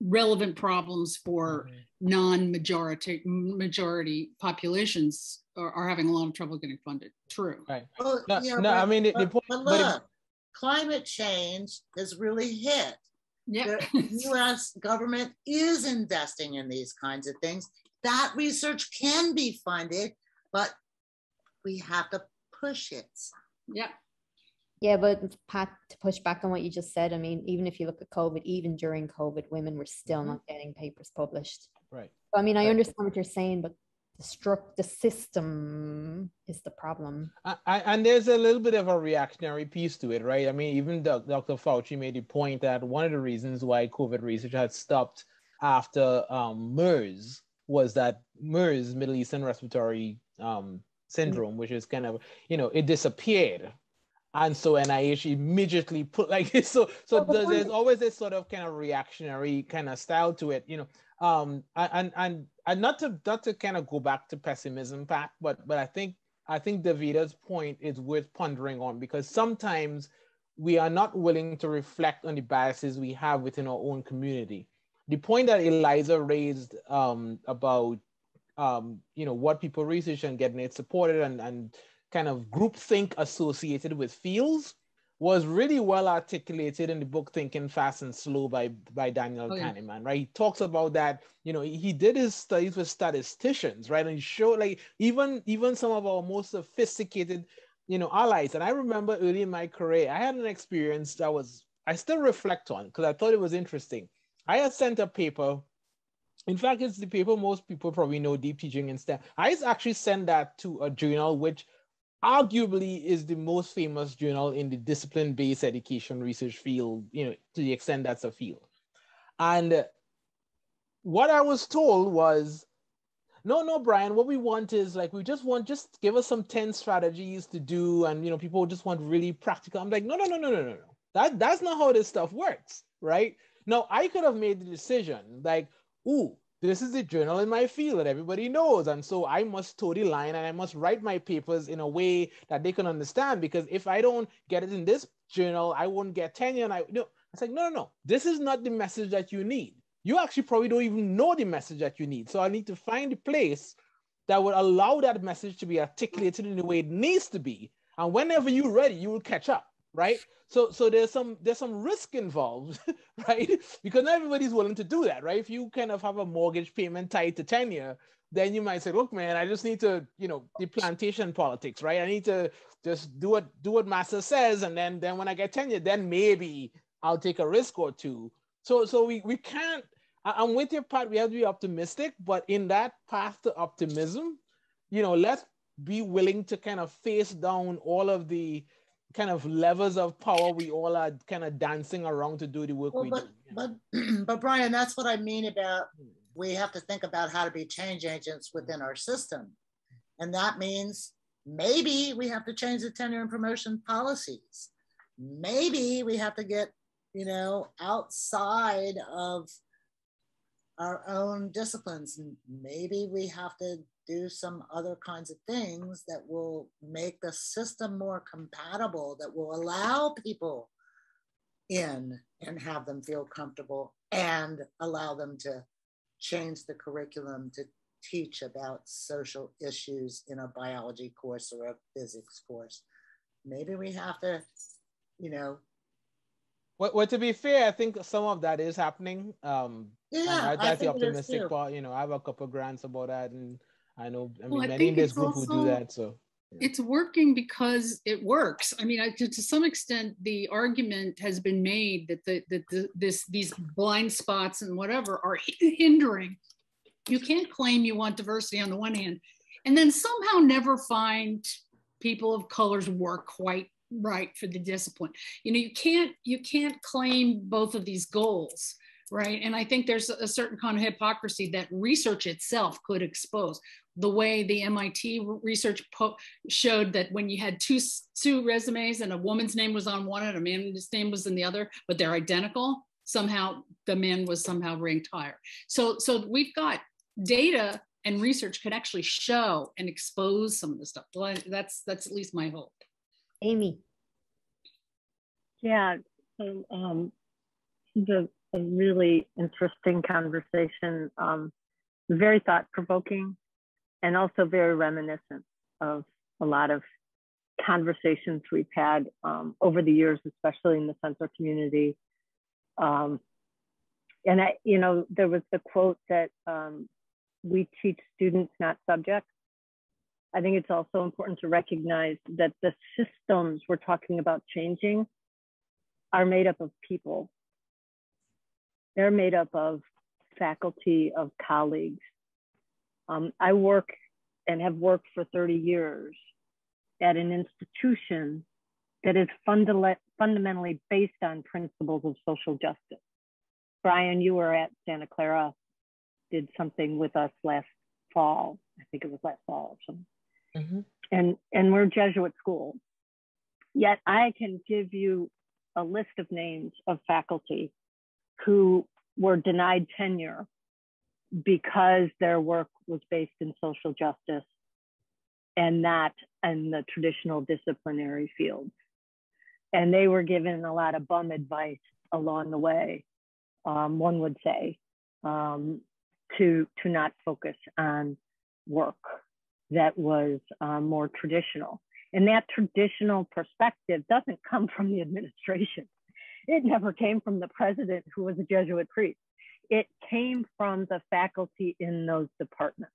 relevant problems for mm-hmm. non-majority majority populations are, are, having a lot of trouble getting funded. True. Right. Well, no, yeah, no but, I mean, but, the, but look, but it, climate change has really hit. Yeah. The U.S. government is investing in these kinds of things. That research can be funded, but we have to push it. Yeah. Yeah, but Pat, to push back on what you just said, I mean, even if you look at COVID, even during COVID, women were still mm-hmm. not getting papers published. Right. So, I mean, I right. understand what you're saying, but the struck the system is the problem. I, I, and there's a little bit of a reactionary piece to it, right? I mean, even Dr. Fauci made the point that one of the reasons why COVID research had stopped after um, MERS was that MERS, Middle Eastern Respiratory um, Syndrome, mm-hmm. which is kind of, you know, it disappeared and so NIH immediately put like so so there's, there's always this sort of kind of reactionary kind of style to it, you know. Um, and and and not to not to kind of go back to pessimism, Pat, but but I think I think Davida's point is worth pondering on because sometimes we are not willing to reflect on the biases we have within our own community. The point that Eliza raised um, about um, you know what people research and getting it supported and and kind of groupthink associated with fields was really well articulated in the book Thinking Fast and Slow by, by Daniel oh, yeah. Kahneman, right? He talks about that, you know, he did his studies with statisticians, right? And he showed like even even some of our most sophisticated, you know, allies. And I remember early in my career, I had an experience that was I still reflect on because I thought it was interesting. I had sent a paper. In fact, it's the paper most people probably know deep teaching in STEM. I actually sent that to a journal which arguably is the most famous journal in the discipline-based education research field, you know, to the extent that's a field. And what I was told was, no, no, Bryan, what we want is like, we just want, just give us some 10 strategies to do. And, you know, people just want really practical. I'm like, no, no, no, no, no, no, no. That, that's not how this stuff works, right? Now, I could have made the decision like, ooh, this is the journal in my field that everybody knows. And so I must toe the line and I must write my papers in a way that they can understand. Because if I don't get it in this journal, I won't get tenure. And I no, it's like, no, no, no. This is not the message that you need. You actually probably don't even know the message that you need. So I need to find a place that would allow that message to be articulated in the way it needs to be. And whenever you're ready, you will catch up, right? So so there's some there's some risk involved, right? Because not everybody's willing to do that, right? If you kind of have a mortgage payment tied to tenure, then you might say, look, man, I just need to, you know, the plantation politics, right? I need to just do what do what master says, and then then when I get tenure, then maybe I'll take a risk or two. So so we we can't. I'm with your part. We have to be optimistic, but in that path to optimism, you know, let's be willing to kind of face down all of the kind of levels of power we all are kind of dancing around to do the work well, we but, do. But but Bryan, that's what I mean about hmm. we have to think about how to be change agents within our system. And that means maybe we have to change the tenure and promotion policies. Maybe we have to get, you know, outside of our own disciplines. Maybe we have to do some other kinds of things that will make the system more compatible, that will allow people in and have them feel comfortable and allow them to change the curriculum to teach about social issues in a biology course or a physics course. Maybe we have to, you know. Well, well to be fair, I think some of that is happening. Um, yeah, that's the optimistic part. You know, I have a couple grants about that, and I know, I mean, well, I many in this group also, who do that. So yeah. it's working because it works. I mean, I, to, to, some extent, the argument has been made that the, that the, this these blind spots and whatever are hindering. You can't claim you want diversity on the one hand, and then somehow never find people of color's work quite right for the discipline. You know, you can't you can't claim both of these goals right? And I think there's a certain kind of hypocrisy that research itself could expose. The way the MIT research showed that when you had two, two resumes and a woman's name was on one and a man's name was in the other, but they're identical, somehow the man was somehow ranked higher. So, so we've got data and research could actually show and expose some of the stuff. Well, that's that's at least my hope. Amy. Yeah. So um, the a really interesting conversation, um, very thought provoking, and also very reminiscent of a lot of conversations we've had um, over the years, especially in the SENCER community. Um, and I, you know, there was the quote that um, we teach students, not subjects. I think it's also important to recognize that the systems we're talking about changing are made up of people. They're made up of faculty, of colleagues. Um, I work and have worked for 30 years at an institution that is funda fundamentally based on principles of social justice. Bryan, you were at Santa Clara, did something with us last fall. I think it was last fall or something. Mm -hmm. And, and we're Jesuit school. Yet I can give you a list of names of faculty who were denied tenure because their work was based in social justice and that in the traditional disciplinary fields. And they were given a lot of bum advice along the way, um, one would say, um, to, to not focus on work that was um, more traditional. And that traditional perspective doesn't come from the administration. It never came from the president who was a Jesuit priest. It came from the faculty in those departments.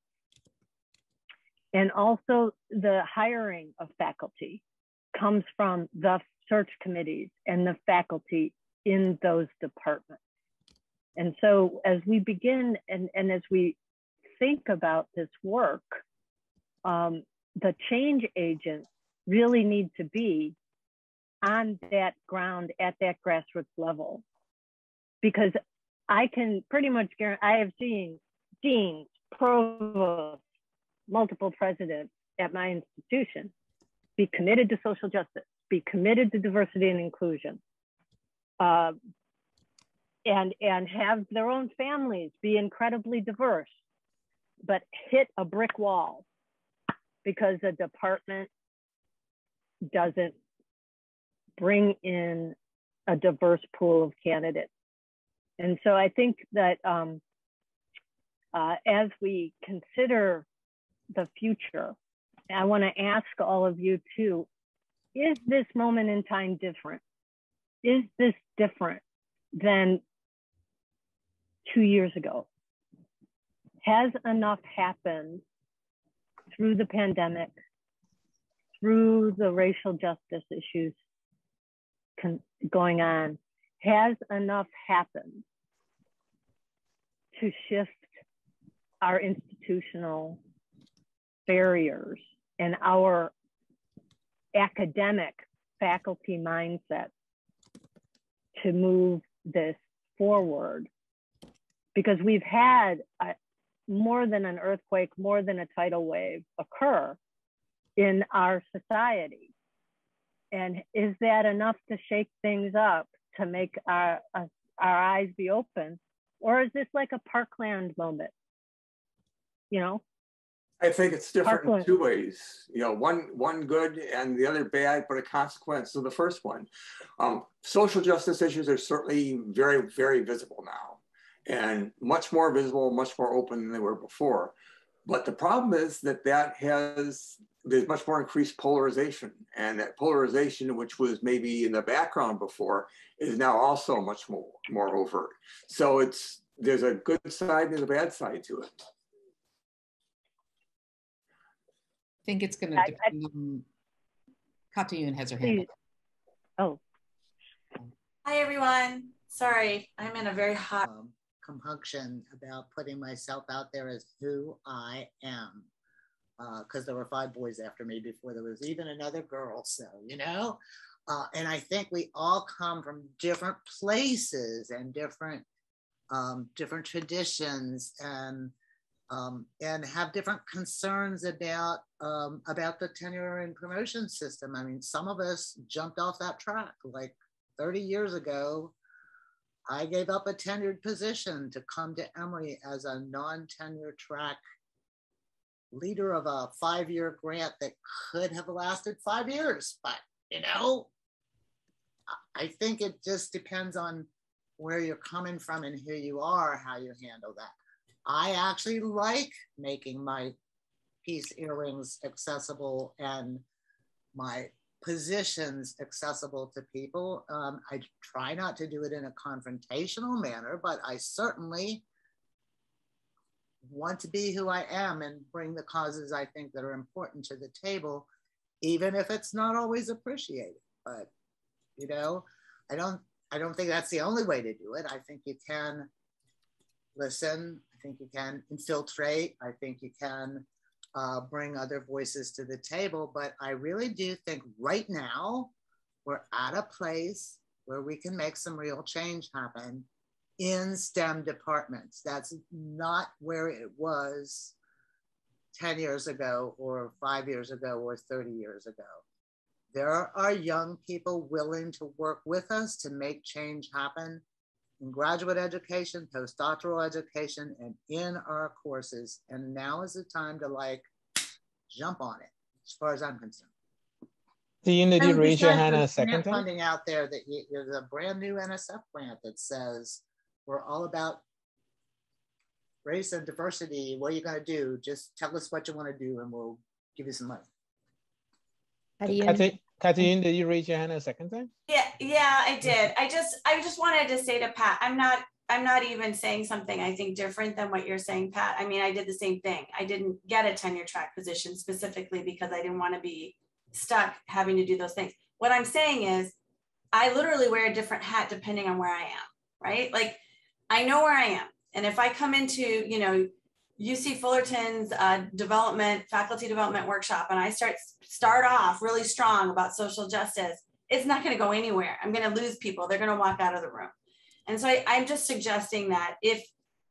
And also the hiring of faculty comes from the search committees and the faculty in those departments. And so as we begin and, and as we think about this work, um, the change agents really need to be on that ground at that grassroots level. Because I can pretty much guarantee, I have seen deans, provosts, multiple presidents at my institution be committed to social justice, be committed to diversity and inclusion, uh, and, and have their own families be incredibly diverse, but hit a brick wall because the department doesn't bring in a diverse pool of candidates. And so I think that um, uh, as we consider the future, I want to ask all of you too, is this moment in time different? Is this different than two years ago? Has enough happened through the pandemic, through the racial justice issues going on, has enough happened to shift our institutional barriers and our academic faculty mindset to move this forward because we've had a, more than an earthquake, more than a tidal wave occur in our society. And is that enough to shake things up, to make our, uh, our eyes be open? Or is this like a Parkland moment? You know? I think it's different Parkland. in two ways. You know, one one good and the other bad, but a consequence of the first one. Um, social justice issues are certainly very, very visible now and much more visible, much more open than they were before. But the problem is that that has, there's much more increased polarization. And that polarization, which was maybe in the background before, is now also much more, more overt. So it's, there's a good side and a bad side to it. I think it's going to depend on, Katayun has her hand. Oh. Hi, everyone. Sorry, I'm in a very hot um, compunction about putting myself out there as who I am. Because uh, there were five boys after me before there was even another girl. So, you know, uh, and I think we all come from different places and different um, different traditions and um, and have different concerns about um, about the tenure and promotion system. I mean, some of us jumped off that track like 30 years ago I gave up a tenured position to come to Emory as a non tenure track leader of a five year grant that could have lasted five years. But, you know, I think it just depends on where you're coming from and who you are, how you handle that. I actually like making my piece earrings accessible and my positions accessible to people. Um, I try not to do it in a confrontational manner, but I certainly want to be who I am and bring the causes I think that are important to the table, even if it's not always appreciated. But you know, I don't I don't think that's the only way to do it. I think you can listen. I think you can infiltrate. I think you can uh, bring other voices to the table. But I really do think right now we're at a place where we can make some real change happen in STEM departments. That's not where it was 10 years ago, or five years ago, or 30 years ago. There are young people willing to work with us to make change happen in graduate education, postdoctoral education, and in our courses. And now is the time to like jump on it, as far as I'm concerned. Do you need to raise your hand a second time? Funding out there that you, there's a brand new NSF grant that says we're all about race and diversity. What are you going to do? Just tell us what you want to do, and we'll give you some money. Kathy, Kathy, did you raise your hand a second time? Yeah, yeah, I did. I just, I just wanted to say to Pat, I'm not, I'm not even saying something I think different than what you're saying, Pat. I mean, I did the same thing. I didn't get a tenure track position specifically because I didn't want to be stuck having to do those things. What I'm saying is, I literally wear a different hat depending on where I am, right? Like, I know where I am, and if I come into, you know, UC Fullerton's uh, development, faculty development workshop, and I start start off really strong about social justice, it's not going to go anywhere. I'm going to lose people. They're going to walk out of the room. And so I, I'm just suggesting that if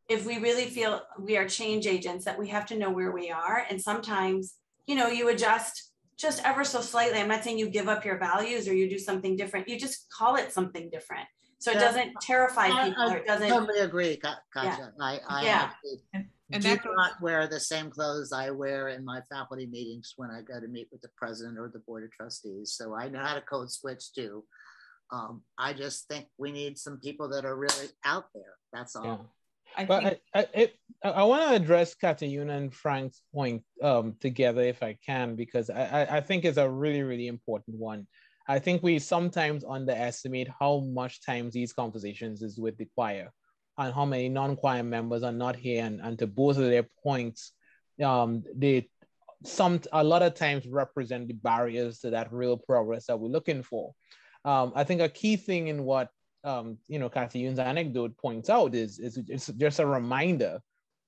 if we really feel we are change agents, that we have to know where we are. And sometimes, you know, you adjust just ever so slightly. I'm not saying you give up your values or you do something different. You just call it something different. So it doesn't terrify people I, I or it doesn't. totally agree, Katja. Yeah. I, I yeah. actually and do not wear the same clothes I wear in my faculty meetings when I go to meet with the president or the board of trustees. So I know how to code switch too. Um, I just think we need some people that are really out there. That's all. Yeah. I but think- I, I, I want to address Katayuna and Frank's point um, together if I can, because I, I think it's a really, really important one. I think we sometimes underestimate how much time these conversations is with the choir and how many non-choir members are not here and, and to both of their points um, they some a lot of times represent the barriers to that real progress that we're looking for. Um, i think a key thing in what um, you know kathy Yoon's anecdote points out is, is it's just a reminder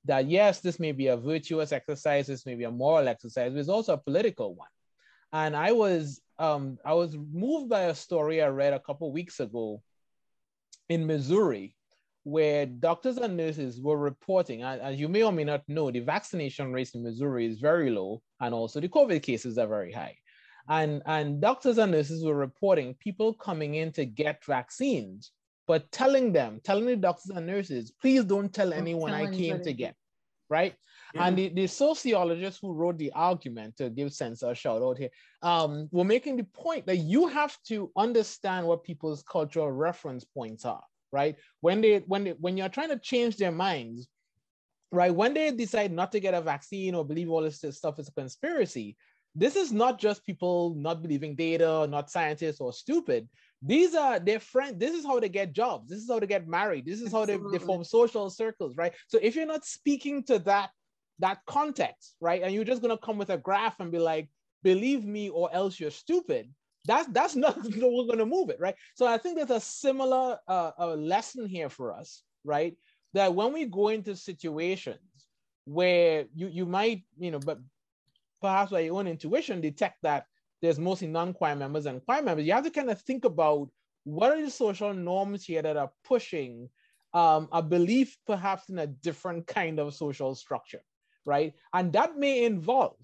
that yes this may be a virtuous exercise this may be a moral exercise but it's also a political one and i was um, i was moved by a story i read a couple weeks ago in missouri where doctors and nurses were reporting, as you may or may not know, the vaccination rate in Missouri is very low, and also the COVID cases are very high. And, and doctors and nurses were reporting people coming in to get vaccines, but telling them, telling the doctors and nurses, please don't tell don't anyone tell I anybody. came to get, right? Yeah. And the, the sociologists who wrote the argument, to give sense a shout out here, um, were making the point that you have to understand what people's cultural reference points are right? When they when they, when you're trying to change their minds, right? When they decide not to get a vaccine or believe all this stuff is a conspiracy, this is not just people not believing data, not scientists or stupid. These are their friends. This is how they get jobs. This is how they get married. This is how they, they form social circles, right? So if you're not speaking to that that context, right, and you're just gonna come with a graph and be like, believe me or else you're stupid, that's that's not we're going to move it, right? So I think there's a similar uh, a lesson here for us, right? That when we go into situations where you you might you know, but perhaps by your own intuition detect that there's mostly non-choir members and choir members, you have to kind of think about what are the social norms here that are pushing um, a belief perhaps in a different kind of social structure, right? And that may involve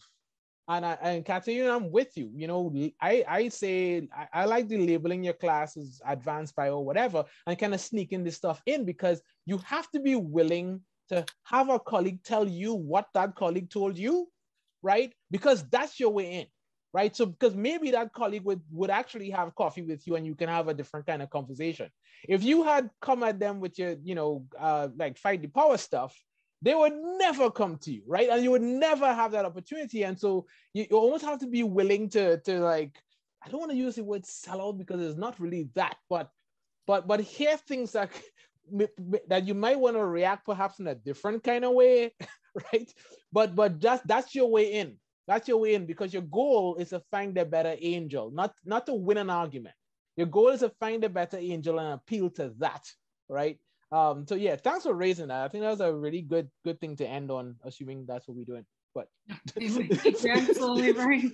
and I, and Katerina, I'm with you. You know, I I say I, I like the labeling your classes advanced bio or whatever, and kind of sneaking this stuff in because you have to be willing to have a colleague tell you what that colleague told you, right? Because that's your way in, right? So because maybe that colleague would would actually have coffee with you and you can have a different kind of conversation. If you had come at them with your, you know, uh, like fight the power stuff, they would never come to you, right? And you would never have that opportunity. And so you, you almost have to be willing to to like, I don't want to use the word sell out because it's not really that, but but but hear things that that you might want to react perhaps in a different kind of way, right? But but just that's your way in. That's your way in because your goal is to find a better angel, not not to win an argument. Your goal is to find a better angel and appeal to that, right? Um, so yeah, thanks for raising that. I think that was a really good good thing to end on, assuming that's what we're doing. But absolutely right.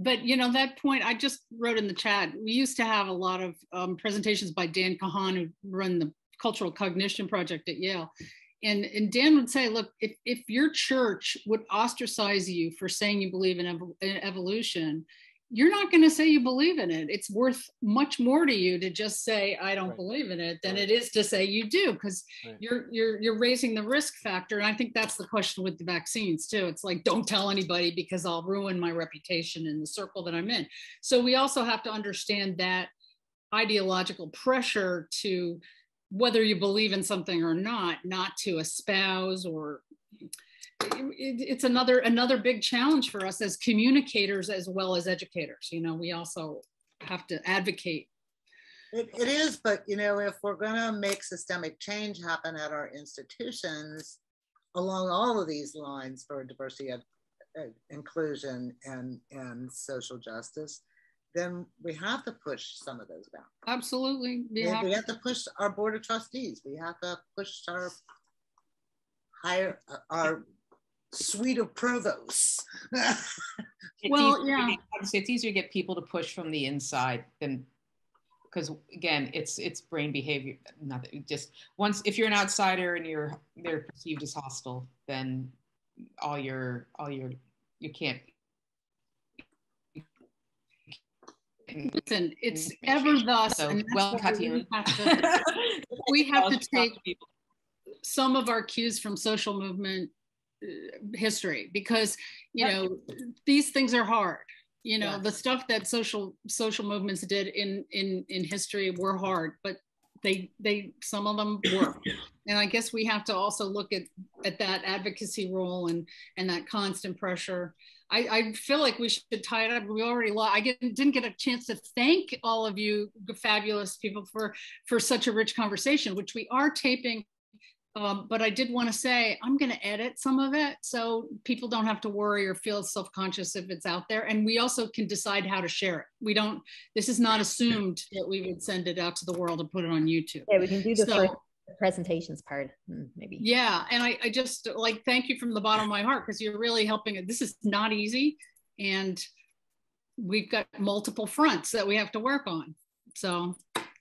But you know that point I just wrote in the chat. We used to have a lot of um, presentations by Dan Kahan, who run the Cultural Cognition Project at Yale, and, and Dan would say, look, if, if your church would ostracize you for saying you believe in, ev- in evolution, you're not going to say you believe in it. It's worth much more to you to just say I don't right. believe in it than right. it is to say you do, because right. you're you're you're raising the risk factor. And I think that's the question with the vaccines too. It's like don't tell anybody because I'll ruin my reputation in the circle that I'm in. So we also have to understand that ideological pressure to whether you believe in something or not, not to espouse or it's another another big challenge for us as communicators as well as educators. You know, we also have to advocate. It, it is, but you know, if we're going to make systemic change happen at our institutions along all of these lines for diversity, ed, ed, inclusion, and and social justice, then we have to push some of those boundaries. Absolutely. We, have, we have to push our board of trustees. We have to push our higher uh, our suite of provosts. well, yeah. It's easier to get people to push from the inside than because again, it's it's brain behavior. Nothing. Just once if you're an outsider and you're they're perceived as hostile, then all your all your you can't Listen, it's ever thus. So, well, we have to, we have to take some of our cues from social movement history because you know these things are hard you know yeah. the stuff that social social movements did in in in history were hard but they they some of them work and i guess we have to also look at at that advocacy role and and that constant pressure I, I feel like we should tie it up. We already lost. I get, didn't get a chance to thank all of you fabulous people for for such a rich conversation, which we are taping. Um, but I did want to say I'm going to edit some of it so people don't have to worry or feel self conscious if it's out there. And we also can decide how to share it. We don't. This is not assumed that we would send it out to the world and put it on YouTube. Yeah, we can do the so, first presentations part hmm, maybe yeah and I, I just like thank you from the bottom of my heart because you're really helping this is not easy and we've got multiple fronts that we have to work on so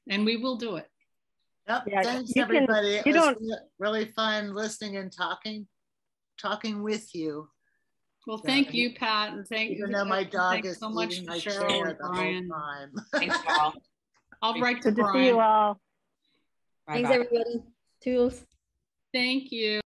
and we will do it yep. Yeah, thanks everybody can, it was really fun listening and talking talking with you well, thank you, Pat, and thank Even you. Even though my dog is so much my Sherryl and Bryan. Thanks, Carl. I'll write to Good Bryan. To see you all. Bye Thanks, bye. everybody. Toodles. Thank you.